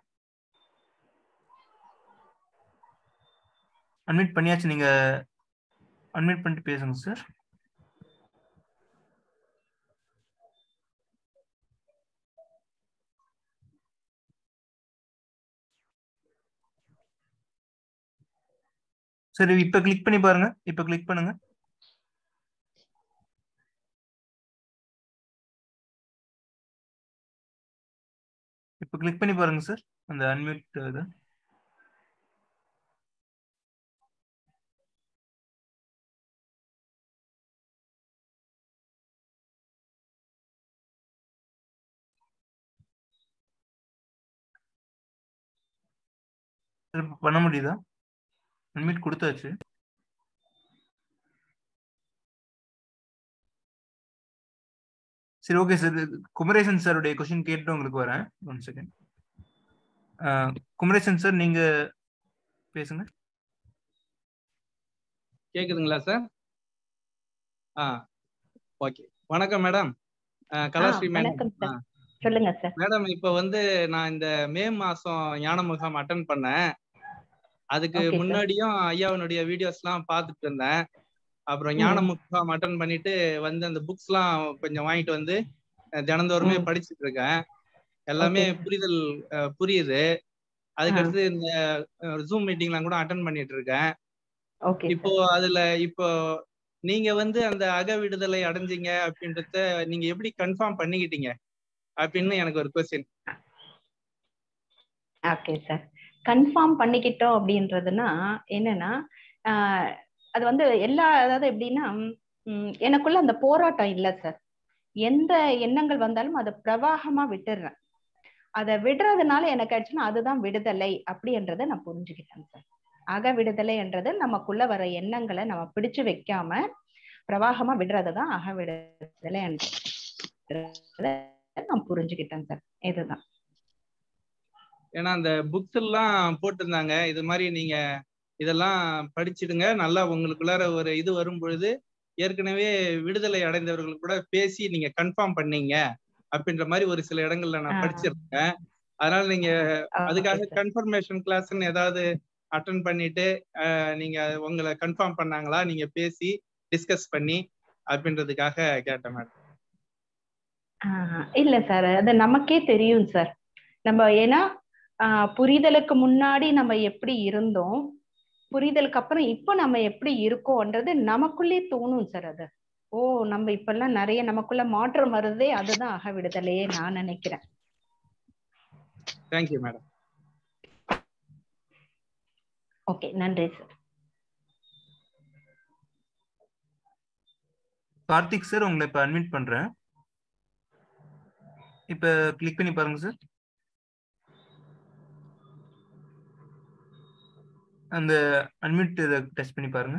அன்மியூட் பண்ணியாச்சு நீங்க அன்மியூட் பண்ணிட்டு பேசுங்க சார் சரி இப்ப கிளிக் பண்ணி பாருங்க இப்ப கிளிக் பண்ணுங்க. இப்போ கிளிக் பண்ணி பாருங்க சார் அந்த அன்மியூட் இது. சார், பண்ண முடியுதா? அன்மியூட் கொடுத்தாச்சு. சரி ஓகே சார் குமரேசன் சாருடைய கொஸ்டின் கேட்டு உங்களுக்கு வரேன். ஒன் செகண்ட் குமரேசன் சார் நீங்க பேசுங்க. கேக்குதுங்களா சார் ஆ ஓகே வணக்கம் மேடம் கலாஸ்ரீ மேடம் வணக்கம் சார் சொல்லுங்க சார் மேடம் இப்ப வந்து நான் இந்த மே மாசம் ஞான முகாம் அட்டன் பண்ணேன். அதுக்கு. முன்னாடியும் ஐயாவினுடைய வீடியோஸ் எல்லாம் பார்த்துட்டு இருந்தேன். அப்புறம் ஞான. முகாம் அட்டன் பண்ணிட்டு வந்து அந்த புக்ஸ் எல்லாம் கொஞ்சம் வாங்கிட்டு வந்து தினந்தோறுமே. படிச்சுட்டு இருக்கேன் எல்லாமே. புரிதல் புரியுது. அதுக்கடுத்து இந்த ஜூம் மீட்டிங்லாம் கூட அட்டன் பண்ணிட்டு இருக்கேன் ஓகே. இப்போ அதுல இப்போ நீங்க வந்து அந்த அக விடுதலை அடைஞ்சீங்க அப்படின்றத நீங்க எப்படி கன்ஃபார்ம் பண்ணிக்கிட்டீங்க? அப்படின்னு எனக்கு ஒரு கொஸ்டின் ஓகே சார் கன்ஃபார்ம் பண்ணிக்கிட்டோம் அப்படின்றதுன்னா என்னன்னா அது வந்து எல்லா அதாவது எப்படின்னா எனக்குள்ள அந்த போராட்டம் இல்லை சார் எந்த எண்ணங்கள் வந்தாலும் அதை பிரவாகமா விட்டுடுறேன் அதை விடுறதுனால எனக்கு ஆச்சுன்னா அதுதான் விடுதலை அப்படின்றத நான் புரிஞ்சுக்கிட்டேன் சார் அக விடுதலை என்றது நமக்குள்ள வர எண்ணங்களை நம்ம பிடிச்சு வைக்காம பிரவாகமா விடுறதுதான் அக விடுதலை நான் புரிஞ்சுக்கிட்டேன் சார் இதுதான். ஏன்னா அந்த புக்ஸ் எல்லாம் போட்டிருந்தாங்க. இது மாதிரி நீங்க இதெல்லாம் படிச்சிடுங்க. நல்லா உங்களுக்குள்ளார ஒரு இது வரும் பொழுது ஏற்கனவே விடுதலை அடைந்தவர்கள் கூட பேசி நீங்க கன்ஃபார்ம் பண்ணீங்க. அப்படின்ற மாதிரி ஒரு சில இடங்கள்ல நான். படிச்சிருக்கேன். அதனால நீங்க அதுக்காக. கன்ஃபர்மேஷன் கிளாஸ்ன்னு ஏதாவது அட்டன் பண்ணிட்டு நீங்க உங்களை கன்ஃபார்ம் பண்ணாங்களா? நீங்க பேசி டிஸ்கஸ் பண்ணி அப்படின்றதுக்காக கேட்டேன் மேடம் இல்ல சார். அது நமக்கே தெரியும் சார். நம்ம ஏன்னா புரிதலுக்கு முன்னாடி நம்ம எப்படி இருந்தோம். புரிதலுக்கு அப்புறம் இப்போ நம்ம எப்படி இருக்கோன்றது நமக்குள்ளே தோணும் சார் அது. ஓ நம்ம இப்பெல்லாம் நிறைய நமக்குள்ள மாற்றம் வருதே அதுதான் அக விடுதலையே நான் நினைக்கிறேன். தேங்க்யூ மேடம் ஓகே நன்றி சார். கார்த்திக் சார் உங்களை இப்ப அட்மிட் பண்றேன். இப்ப கிளிக் பண்ணி பாருங்க சார். அந்த அன்மியூட் இதை டெஸ்ட் பண்ணி பாருங்க.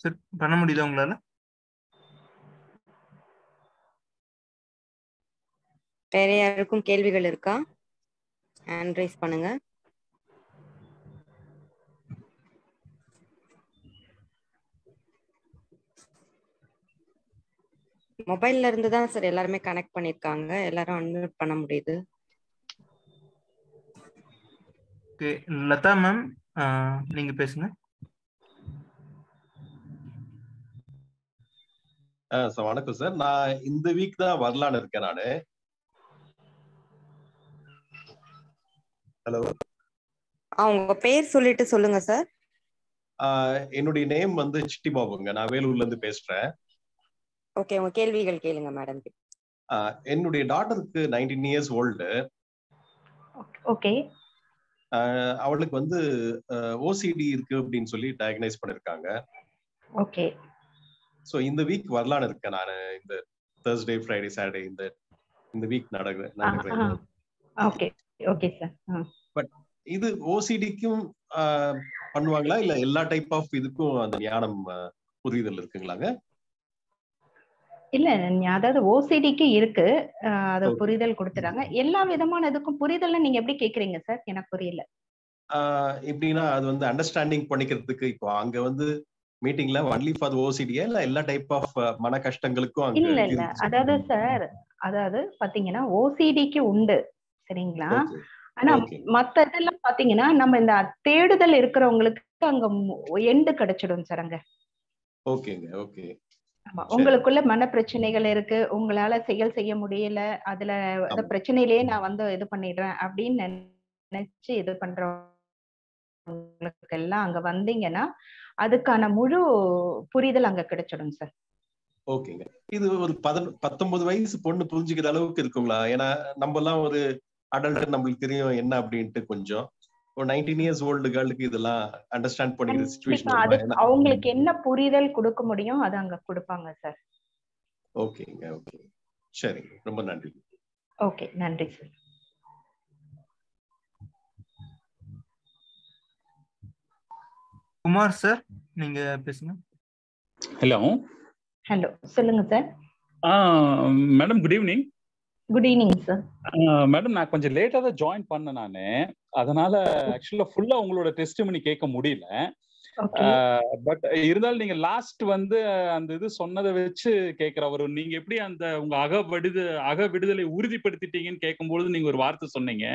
சார் பண்ண முடியுதா உங்களால? வேற யாருக்கும் கேள்விகள் இருக்கா? ஹேண்ட் ரைஸ் பண்ணுங்க. மொபைல்ல இருந்து தான் சார் எல்லாருமே கனெக்ட் பண்ணிருக்காங்க. எல்லாரும் அன்மியூட் பண்ண முடியுது. ஓகே லதா மேம் நீங்க பேசுங்க. சார் வணக்கம் சார் நான் இந்த வீக் தான் வரலான்னு இருக்கேன் நானு. ஹலோ உங்க பேர் சொல்லிட்டு சொல்லுங்க சார் என்னுடைய நேம் வந்து சிட்டி பாபுங்க நான் வேலூர்ல இருந்து பேசுறேன். ஓகே உங்க கேள்விகள் கேளுங்க மேடம் என்னுடைய டாட்டருக்கு நைன்டீன் இயர்ஸ் ஓல்டு ஓகே அவளுக்கு வந்து ஓசிடி இருக்கு அப்படின்னு சொல்லி டயக்னைஸ் பண்ணிருக்காங்க. ஓகே ஸோ இந்த வீக் வரலான்னு இருக்கேன் நான். இந்த தேர்ஸ்டே ஃப்ரைடே சாட்டர்டே இந்த இந்த வீக் நடக்குது நடக்கிறேன் ஓகே ஓகே சார் பட் இது ஓசிடிக்கும் பண்ணுவாங்களா? இல்ல எல்லா டைப் ஆஃப் இதுக்கும் அந்த ஞானம் புரிதல் இருக்குங்களாங்க? இல்ல அதாவது ஓசிடிக்கு இருக்கு. அது. புரிதல் கொடுத்துறாங்க. எல்லா விதமான இதுக்கும் புரிதல்னு நீங்க எப்படி கேக்குறீங்க சார்? எனக்கு புரியல. எப்படின்னா அது வந்து அண்டர்ஸ்டாண்டிங் பண்ணிக்கிறதுக்கு இப்போ அங்க வந்து மீட்டிங்ல ஒன்லி ஃபார் ஓசிடியா இல்ல எல்லா டைப் ஆஃப் மன கஷ்டங்களுக்கும் இல்ல இல்ல. அதாவது சார் அதாவது பாத்தீங்கன்னா ஓசிடிக்கு உண்டு. சரிங்களா? ஆனா. மத்த இதெல்லாம் பாத்தீங்கன்னா நம்ம இந்த தேடுதல் இருக்கிறவங்களுக்கு அங்க எண்டு கிடைச்சிடும் சார் அங்க. ஓகேங்க ஓகே. ஆமா. உங்களுக்குள்ள மன பிரச்சனைகள் இருக்கு. உங்களால செயல் செய்ய முடியல. அதுல அந்த. பிரச்சனையிலேயே நான் வந்து இது பண்ணிடுறேன் அப்படின்னு நினைச்சு இது பண்றவங்களுக்கு எல்லாம் அங்க வந்தீங்கன்னா அதுக்கான முழு புரிதல் அங்க கிடைச்சிடும் சார். ஓகேங்க. இது ஒரு பதன் பத்தொன்பது வயசு பொண்ணு புரிஞ்சுக்கிற அளவுக்கு இருக்குங்களா? ஏன்னா நம்ம எல்லாம் ஒரு அடல்ட் நம்மளுக்கு தெரியும் என்ன அப்படின்ட்டு கொஞ்சம். ஒரு நைன்டீன் இயர்ஸ் ஓல்டு கேர்ளுக்கு இதெல்லாம் அண்டர்ஸ்டாண்ட் பண்ணிக்கிற சுச்சுவேஷன் அவங்களுக்கு என்ன புரிதல் கொடுக்க முடியும் அது அங்க கொடுப்பாங்க சார் ஓகேங்க ஓகே. சரிங்க. ரொம்ப நன்றி. ஓகே. நன்றி சார் குமார் சார் நீங்க பேசுங்க. ஹலோ ஹலோ சொல்லுங்க sir madam good evening good evening sir madam நான் கொஞ்சம் லேட்டா தான் ஜாயின் பண்ணேன் நானு. அதனால ஆக்சுவலா ஃபுல்லா உங்களோட டெஸ்ட் பண்ணி கேட்க முடியல. பட் இருந்தாலும் நீங்க லாஸ்ட் வந்து அந்த இது சொன்னதை வச்சு கேட்கிற ஒரு நீங்க எப்படி அந்த உங்க அக விடுத அக விடுதலை உறுதிப்படுத்திட்டீங்கன்னு கேட்கும்பொழுது நீங்க ஒரு வார்த்தை சொன்னீங்க.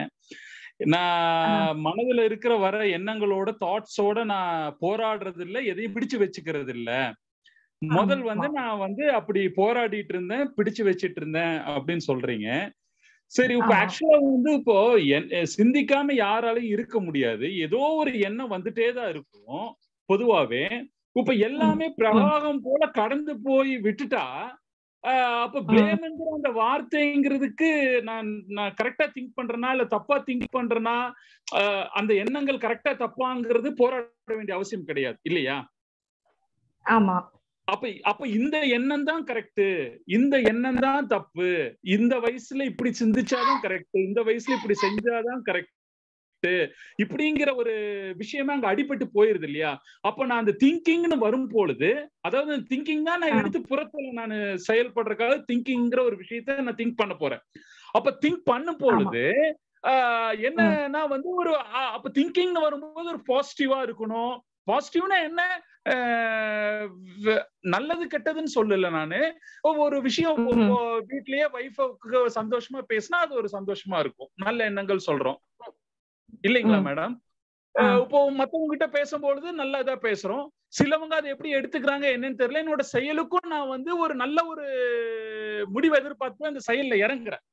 நான் மனதுல இருக்கிற வர எண்ணங்களோட தாட்ஸோட நான் போராடுறது இல்ல எதையும் பிடிச்சு வச்சுக்கிறது இல்ல முதல் வந்து நான் வந்து அப்படி போராடிட்டு இருந்தேன் பிடிச்சு வச்சிட்டு இருந்தேன் அப்படின்னு சொல்றீங்க. சரி இப்ப. ஆக்சுவலா வந்து இப்போ சிந்திக்காம யாராலையும் இருக்க முடியாது. ஏதோ ஒரு எண்ணம் வந்துட்டே தான் இருக்கும் பொதுவாவே. இப்ப எல்லாமே பிரவாகம் போல கடந்து போய் விட்டுட்டா அப்ப பிளேம்ங்கிற அந்த வார்த்தைங்கிறதுக்கு நான் நான் கரெக்டா திங்க் பண்றேனா இல்ல தப்பா திங்க் பண்றேனா அந்த எண்ணங்கள் கரெக்டா தப்பாங்கிறது போராட வேண்டிய அவசியம் கிடையாது இல்லையா? ஆமா. அப்ப அப்ப இந்த எண்ணம் தான் கரெக்ட் இந்த எண்ணம் தான் தப்பு. இந்த வயசுல இப்படி சிந்திச்சாதான் கரெக்ட் இந்த வயசுல இப்படி செஞ்சாதான் கரெக்ட் இப்படிங்கிற ஒரு விஷயமே அங்க அடிபட்டு போயிருது இல்லையா? அப்ப நான் அந்த திங்கிங்னு வரும் பொழுது அதாவது திங்கிங் தான் நான் எடுத்து புறத்துல நான் செயல்படுறதுக்காக திங்கிங்கிற ஒரு விஷயத்த நான் திங்க் பண்ண போறேன். அப்ப திங்க் பண்ணும் பொழுது என்னன்னா வந்து ஒரு அப்ப திங்கிங்னு வரும்போது ஒரு பாசிட்டிவா இருக்கணும். பாசிட்டிவ்னா என்ன? நல்லது கெட்டதுன்னு சொல்லல நானு. ஒரு விஷயம் வீட்லயே ஒய்ஃபுக்கு சந்தோஷமா பேசினா அது ஒரு சந்தோஷமா இருக்கும். நல்ல எண்ணங்கள் சொல்றோம். இல்லைங்களா மேடம் இப்போ மத்தவங்க கிட்ட பேசும்பொழுது நல்லா இதா பேசுறோம். சிலவங்க அதை எப்படி எடுத்துக்கிறாங்க என்னன்னு தெரியல. என்னோட செயலுக்கும் நான் வந்து ஒரு நல்ல ஒரு முடிவு எதிர்பார்த்து அந்த செயல்ல இறங்குறேன்.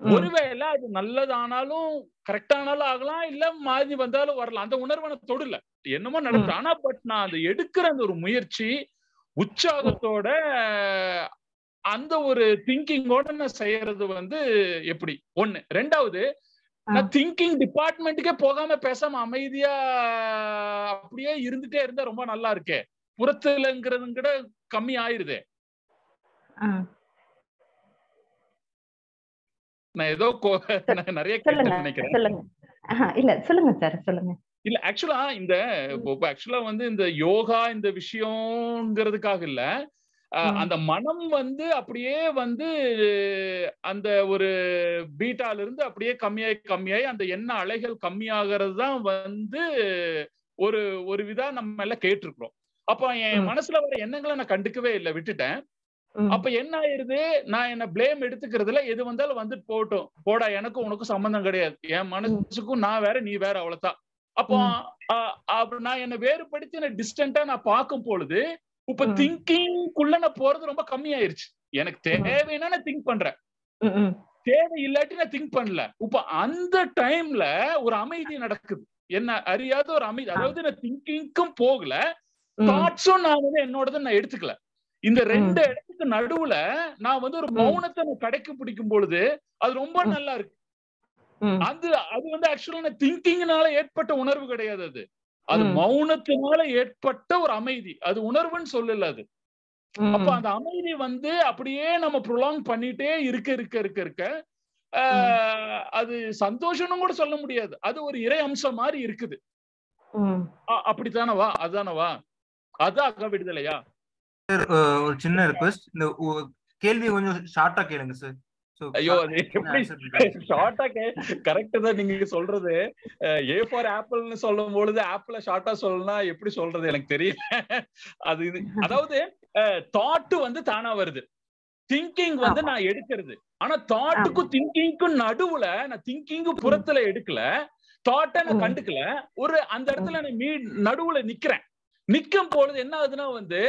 ஒருவேளை அது நல்லதானாலும் கரெக்டானாலும் ஆகலாம். இல்ல மாறி வந்தாலும் வரலாம். அந்த உணர்வை நான் தொடல. என்னமோ நடக்குது ஆனா பட் நான் அதை எடுக்கிற அந்த ஒரு முயற்சி உற்சாகத்தோட அந்த ஒரு திங்கிங்கோட நான் செய்யறது வந்து எப்படி? ஒண்ணு. ரெண்டாவது நான் திங்கிங் டிபார்ட்மெண்ட்டுக்கே போகாம பேசாம அமைதியா அப்படியே இருந்துட்டே இருந்தா ரொம்ப நல்லா இருக்கே. புறத்துலங்கிறது கூட கம்மி ஆயிருதே. நான் ஏதோ நிறைய நினைக்கிறேன். இல்ல சொல்லுங்க சார் சொல்லுங்க. இல்ல ஆக்சுவலா இந்த ஆக்சுவலா வந்து இந்த யோகா இந்த விஷயம்ங்கிறதுக்காக இல்ல. அந்த மனம் வந்து அப்படியே வந்து அந்த ஒரு பீட்டால இருந்து அப்படியே கம்மியாயி கம்மியாயி அந்த எண்ண அலைகள் கம்மியாகிறது தான் வந்து ஒரு ஒரு விதா நம்ம எல்லாம் கேட்டிருக்கிறோம். அப்ப என் மனசுல வர எண்ணங்களை நான் கண்டுக்கவே இல்லை விட்டுட்டேன். அப்ப என்ன ஆயிருது? நான் என்ன பிளேம் எடுத்துக்கிறதுல எது வந்தாலும் வந்துட்டு போகட்டும். போடா எனக்கும் உனக்கும் சம்பந்தம் கிடையாது. என் மனசுக்கும் நான் வேற நீ வேற அவ்வளவுதான். அப்போ நான் என்ன வேறுபடுத்தி என்ன டிஸ்டன்டா நான் பார்க்கும் பொழுது இப்ப திங்கிங்குள்ள நான் போறது ரொம்ப கம்மியாயிருச்சு. எனக்கு தேவைன்னா நான் திங்க் பண்றேன். தேவை இல்லாட்டி நான் திங்க் பண்ணல. இப்ப அந்த டைம்ல ஒரு அமைதி நடக்குது. என்ன அறியாத ஒரு அமைதி. அதாவது நான் திங்கிங்க்கும் போகல. தாட்ஸும் நான் வந்து என்னோடத நான் எடுத்துக்கல. இந்த ரெண்டு இடத்துக்கு நடுவுல நான் வந்து ஒரு மௌனத்தை நான் கடைக்கு பிடிக்கும் பொழுது அது ரொம்ப நல்லா இருக்கு. அது அது வந்து ஆக்சுவலா திங்கிங்னால ஏற்பட்ட உணர்வு கிடையாது அது. அது மௌனத்தினால ஏற்பட்ட ஒரு அமைதி. அது உணர்வுன்னு சொல்லல அது. அப்ப அந்த அமைதி வந்து அப்படியே நம்ம ப்ரொலாங் பண்ணிட்டே இருக்க இருக்க இருக்க இருக்க ஆஹ், அது சந்தோஷம்னு கூட சொல்ல முடியாது. அது ஒரு இறை அம்சம் மாதிரி இருக்குது. அப்படித்தானவா அதானவா அதான் அக விடுதலையா? ஒரு சின்ன ரிக்வெஸ்ட் இந்த கேள்வி கொஞ்சம் ஷார்ட்டா கேளுங்க சார். ஐயோ ஷார்ட்டா கரெக்ட் தான் நீங்க சொல்றது. ஏ ஃபார் ஆப்பிள்னு சொல்லும் பொழுது ஆப்பிள ஷார்ட்டா சொல்லணும்னா எப்படி சொல்றது? எனக்கு தெரியல. அது இது அதாவது தாட் வந்து தானா வருது. திங்கிங் வந்து நான் எடுக்கிறது. ஆனா தாட்டுக்கும் திங்கிங்க்கும் நடுவுல நான் திங்கிங்கு புறத்துல எடுக்கல. தாட்டை நான் கண்டுக்கல. ஒரு அந்த இடத்துல நான் மீ நடுவுல நிக்கிறேன். நிக்கும் பொழுது என்ன ஆகுதுன்னா வந்து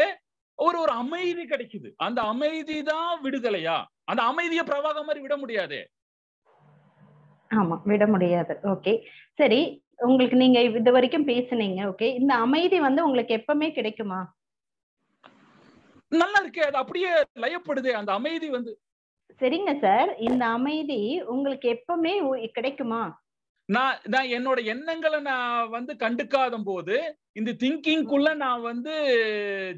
ஒரு ஒரு அமைதி கிடைக்குது. அந்த அமைதி தான் விடுதலையா? அந்த அமைதியை பிரவாகம் மாதிரி விட முடியாதே? ஆமா விட முடியாது. ஓகே சரி உங்களுக்கு நீங்க இது வரைக்கும் பேசுனீங்க ஓகே இந்த அமைதி வந்து உங்களுக்கு எப்பவுமே கிடைக்குமா? நல்லா இருக்கே அது அப்படியே லயப்படுதே அந்த அமைதி வந்து. சரிங்க சார் இந்த அமைதி உங்களுக்கு எப்பவுமே கிடைக்குமா? நான் நான் என்னோட எண்ணங்களை நான் வந்து கண்டுக்காத போது இந்த திங்கிங்குள்ள நான் வந்து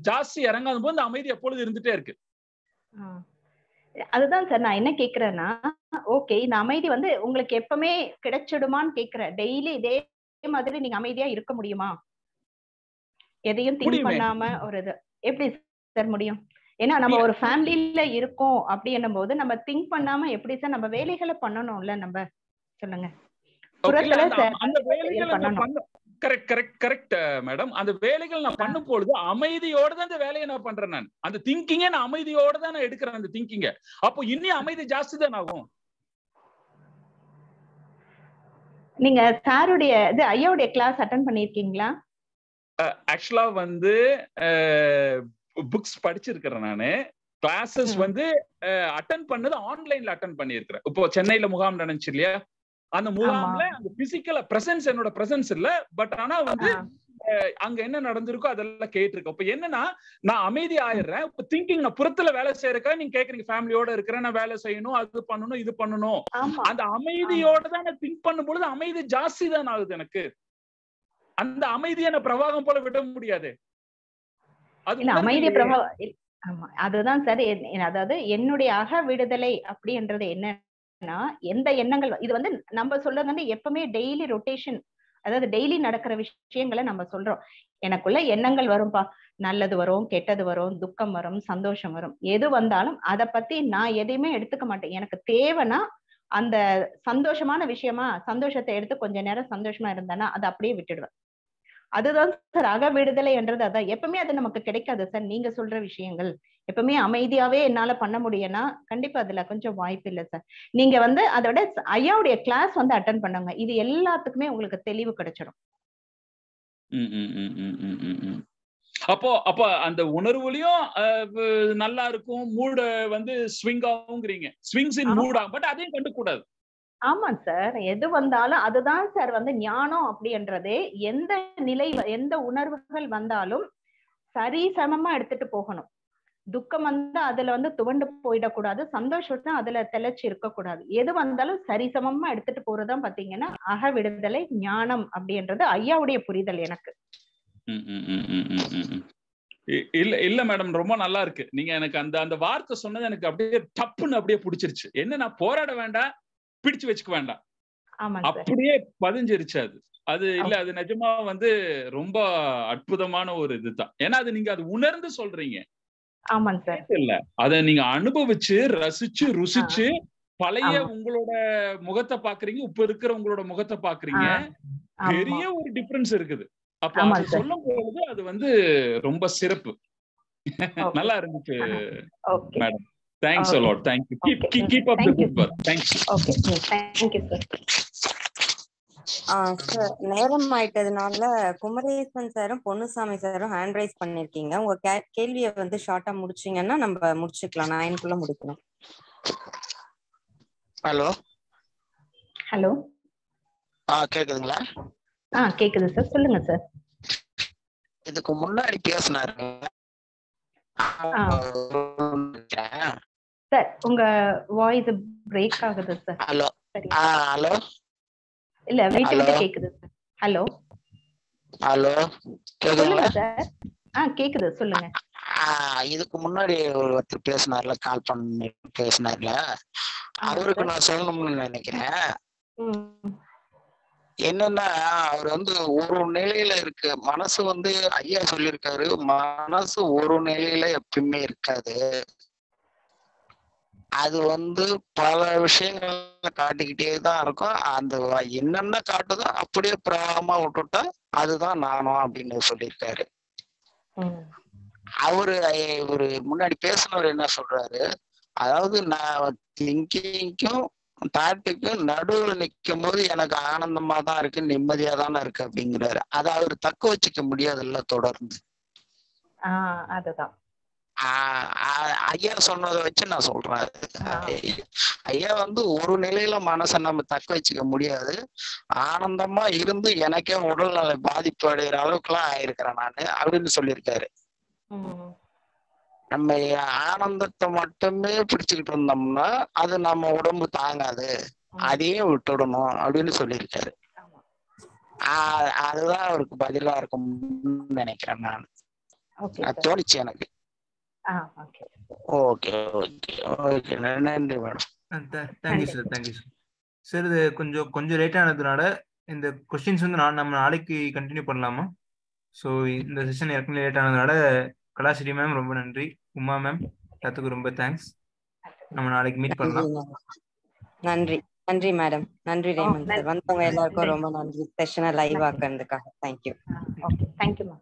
ஜாஸ்தி இறங்காத போது இந்த அமைதி எப்பொழுது இருந்துட்டே இருக்கு. ஆ. அதுதான் சார் நான் என்ன கேக்குறேன்னா ஓகே இந்த அமைதி வந்து உங்களுக்கு எப்பவுமே கிடைச்சிடுமான்னு கேக்குறேன். டெய்லி இதே மாதிரி நீங்க அமைதியா இருக்க முடியுமா? எதையும் திங்க். பண்ணாம ஒரு இது. எப்படி சார் முடியும்? ஏன்னா நம்ம ஒரு ஃபேமிலில இருக்கோம் அப்படின்னும் போது நம்ம திங்க் பண்ணாம எப்படி சார் நம்ம வேலைகளை பண்ணணும்ல நம்ம? சொல்லுங்க. கரெக்ட் கரெக்ட் கரெக்ட் மேடம் அந்த வேலைகள் நான் பண்ணும் பொழுது அமைதியோட தான் அந்த வேலையை நான் பண்றேன் நான். அந்த திங்கிங்கே நான் அமைதியோட தான் நான் எடுக்கிறேன் அந்த திங்கிங்க அப்போ இன்னும் அமைதி ஜாஸ்தி தான் ஆகும். நீங்க சாருடைய இது ஐயாவுடைய கிளாஸ் அட்டன் பண்ணிருக்கீங்களா ஆக்சுவலா வந்து புக்ஸ் படிச்சிருக்கிறேன் நானு. கிளாஸஸ் வந்து அட்டன் பண்ணது ஆன்லைன்ல அட்டன் பண்ணியிருக்கிறேன். இப்போ சென்னையில முகாம் நடந்துச்சு இல்லையா? அந்த முகாம்ல அந்த பிசிக்கல பிரசன்ஸ் என்னோட பிரசன்ஸ் இல்ல. பட் ஆனா வந்து அங்க என்ன நடந்திருக்கோ அதெல்லாம் கேட்டிருக்கேன் இப்ப என்னன்னா நான் அமைதி ஆயிடுறேன் இப்ப திங்கிங் நான் புறத்துல வேலை செய்யறக்கா நீங்க கேக்குறீங்க ஃபேமிலியோட இருக்கிறேன் நான் வேலை செய்யணும் அது பண்ணணும் இது பண்ணணும். அந்த அமைதியோட தான் நான் திங்க் பண்ணும் பொழுது அமைதி ஜாஸ்தி தான் ஆகுது எனக்கு. அந்த அமைதியை நான் பிரவாகம் போல விட முடியாது. அது அமைதிய பிரபா இல்- ஆமா அதுதான் சார். அதாவது என்னுடைய அக விடுதலை அப்படின்றது என்னன்னா எந்த எண்ணங்கள் இது வந்து நம்ம சொல்றது வந்து எப்பவுமே டெய்லி ரொட்டேஷன் அதாவது டெய்லி நடக்கிற விஷயங்களை நம்ம சொல்றோம். எனக்குள்ள எண்ணங்கள் வரும்பா. நல்லது வரும் கெட்டது வரும் துக்கம் வரும் சந்தோஷம் வரும். எது வந்தாலும் அத பத்தி நான் எதையுமே எடுத்துக்க மாட்டேன். எனக்கு தேவைன்னா அந்த சந்தோஷமான விஷயமா சந்தோஷத்தை எடுத்து கொஞ்ச நேரம் சந்தோஷமா இருந்தேன்னா அதை அப்படியே விட்டுடுவேன். அதுதான் சார் அக விடுதலை என்றது அதான். எப்பவுமே அது நமக்கு கிடைக்காது சார். நீங்க சொல்ற விஷயங்கள் எப்பவுமே அமைதியாவே என்னால பண்ண முடியும்னா கண்டிப்பா அதுல கொஞ்சம் வாய்ப்பு இல்லை சார் நீங்க வந்து அதோட ஐயாவுடைய கிளாஸ் வந்து அட்டன் பண்ணுங்க. இது எல்லாத்துக்குமே உங்களுக்கு தெளிவு கிடைச்சிடும். அப்போ அப்போ அந்த உணர்வுலயும் நல்லா இருக்கும். மூட வந்து ஸ்விங் ஆகுங்கிறீங்க. ஸ்விங்ஸ் இன் மூட் ஆகும். பட் அதையும் கண்டுக்கூடாது ஆமா சார் எது வந்தாலும் அதுதான் சார் வந்து ஞானம் அப்படின்றதே எந்த நிலை எந்த உணர்வுகள் வந்தாலும் சரி சமமா எடுத்துட்டு போகணும். துக்கம் வந்து அதுல வந்து துவண்டு போயிடக்கூடாது சந்தோஷம் அதுல தெளிச்சு இருக்கக்கூடாது. எது வந்தாலும் சரிசமமா எடுத்துட்டு போறதுதான் பாத்தீங்கன்னா அக விடுதலை ஞானம் அப்படின்றது ஐயாவுடைய புரிதல் எனக்கு. இல்ல இல்ல மேடம் ரொம்ப நல்லா இருக்கு. நீங்க எனக்கு அந்த அந்த வார்த்தை சொன்னது எனக்கு அப்படியே டப்புன்னு அப்படியே பிடிச்சிருச்சு. என்ன நான் போராட வேண்டாம் பிடிச்சு வச்சுக்க வேண்டாம். அப்படியே பதிஞ்சிருச்சு அது. அது இல்ல அது நிஜமா வந்து ரொம்ப அற்புதமான ஒரு இதுதான். ஏன்னா அது நீங்க அது உணர்ந்து சொல்றீங்க. ஆமாங்க சார். இல்ல. அத நீங்க அனுபவிச்சு ரசிச்சு ருசிச்சு பழைய. உங்களோட முகத்தை பாக்குறீங்க. இப்ப இருக்கிற உங்களோட முகத்தை பாக்குறீங்க. பெரிய ஒரு டிஃபரன்ஸ் இருக்குது. அப்ப அது. சொல்லும் பொழுது அது வந்து ரொம்ப சிறப்பு. நல்லா இருந்துச்சு madam. Thanks. A lot thank you keep. Keep up the. Good work thanks okay. Thank you sir sir நேரம் ஆயிட்டதுனால குமரேசன் சாரும் பொன்னுசாமி சாரும் ஹேண்ட் ரைஸ் பண்ணிருக்கீங்க. உங்க கே- கேள்வியை வந்து ஷார்ட்டா முடிச்சீங்கன்னா நம்ம முடிச்சுக்கலாம். நைனுக்குள்ள முடிக்கணும் ஹலோ ஹலோ ஆ கேக்குதுங்களா? ஆ கேக்குது சார் சொல்லுங்க சார் இதுக்கு முன்னாடி பேசினாரு. சார் உங்க வாய்ஸ் பிரேக் ஆகுது சார். ஹலோ ஹலோ இல்ல விட்டு விட்டு. கேக்குது. ஹலோ ஹலோ கேக்குதுங்களா? சார் ஆ கேக்குது சொல்லுங்க. இதுக்கு முன்னாடி ஒருத்தர் பேசினார்ல கால் பண்ணி பேசினார்ல. அவருக்கு நான் சொல்லணும்னு நினைக்கிறேன். என்னன்னா அவர் வந்து ஒரு நிலையில இருக்கு. மனசு வந்து ஐயா சொல்லியிருக்காரு மனசு ஒரு நிலையில எப்பயுமே இருக்காது. அது வந்து பல விஷயங்கள காட்டிக்கிட்டே தான் இருக்கும். அந்த என்னென்ன காட்டுதோ அப்படியே பிரகாரமா விட்டுட்டா அதுதான் நானும் அப்படின்னு சொல்லியிருக்காரு. அவரு இவரு முன்னாடி பேசினவர் என்ன சொல்றாரு? அதாவது நான் திங்கிங்க்கும் தாட்டுக்கும் நடுவுல நிக்கும் போது எனக்கு ஆனந்தமா தான் இருக்கு நிம்மதியா தானே இருக்கு அப்படிங்கிறாரு. அதை அவர் தக்க வச்சுக்க முடியாதுல்ல தொடர்ந்து. அதுதான். ஐயா சொன்னதை வச்சு நான் சொல்றேன். ஐயா வந்து ஒரு நிலையில மனசை நம்ம தக்க வச்சுக்க முடியாது. ஆனந்தமா இருந்து எனக்கே உடல்நல பாதிப்பு அடைகிற அளவுக்குலாம் ஆயிருக்கிறேன் நானு அப்படின்னு சொல்லியிருக்காரு. நம்ம ஆனந்தத்தை மட்டுமே பிடிச்சுக்கிட்டு இருந்தோம்னா அது நம்ம உடம்பு தாங்காது. அதையும் விட்டுடணும் அப்படின்னு சொல்லியிருக்காரு. அதுதான் அவருக்கு பதிலா இருக்கும்னு நினைக்கிறேன் நான். தோணுச்சு எனக்கு. ஓகே ஓகே ஓகே நன்றி madam thank you sir thank you sir sir இது கொஞ்சம் கொஞ்சம் லேட் ஆனதுனால இந்த கொஸ்டின்ஸ் வந்து நான் நம்ம நாளைக்கு கண்டினியூ பண்ணலாமா? ஸோ இந்த செஷன் ஏற்கனவே லேட் ஆனதுனால கலாசிரி மேம் ரொம்ப நன்றி. உமா மேம் எல்லாத்துக்கும் ரொம்ப தேங்க்ஸ் நம்ம நாளைக்கு மீட் பண்ணலாம். நன்றி நன்றி மேடம் நன்றி ரேமன் சார் வந்தவங்க எல்லாருக்கும் ரொம்ப நன்றி. செஷனை live ஆக்குறதுக்காக. Thank you okay thank you ma'am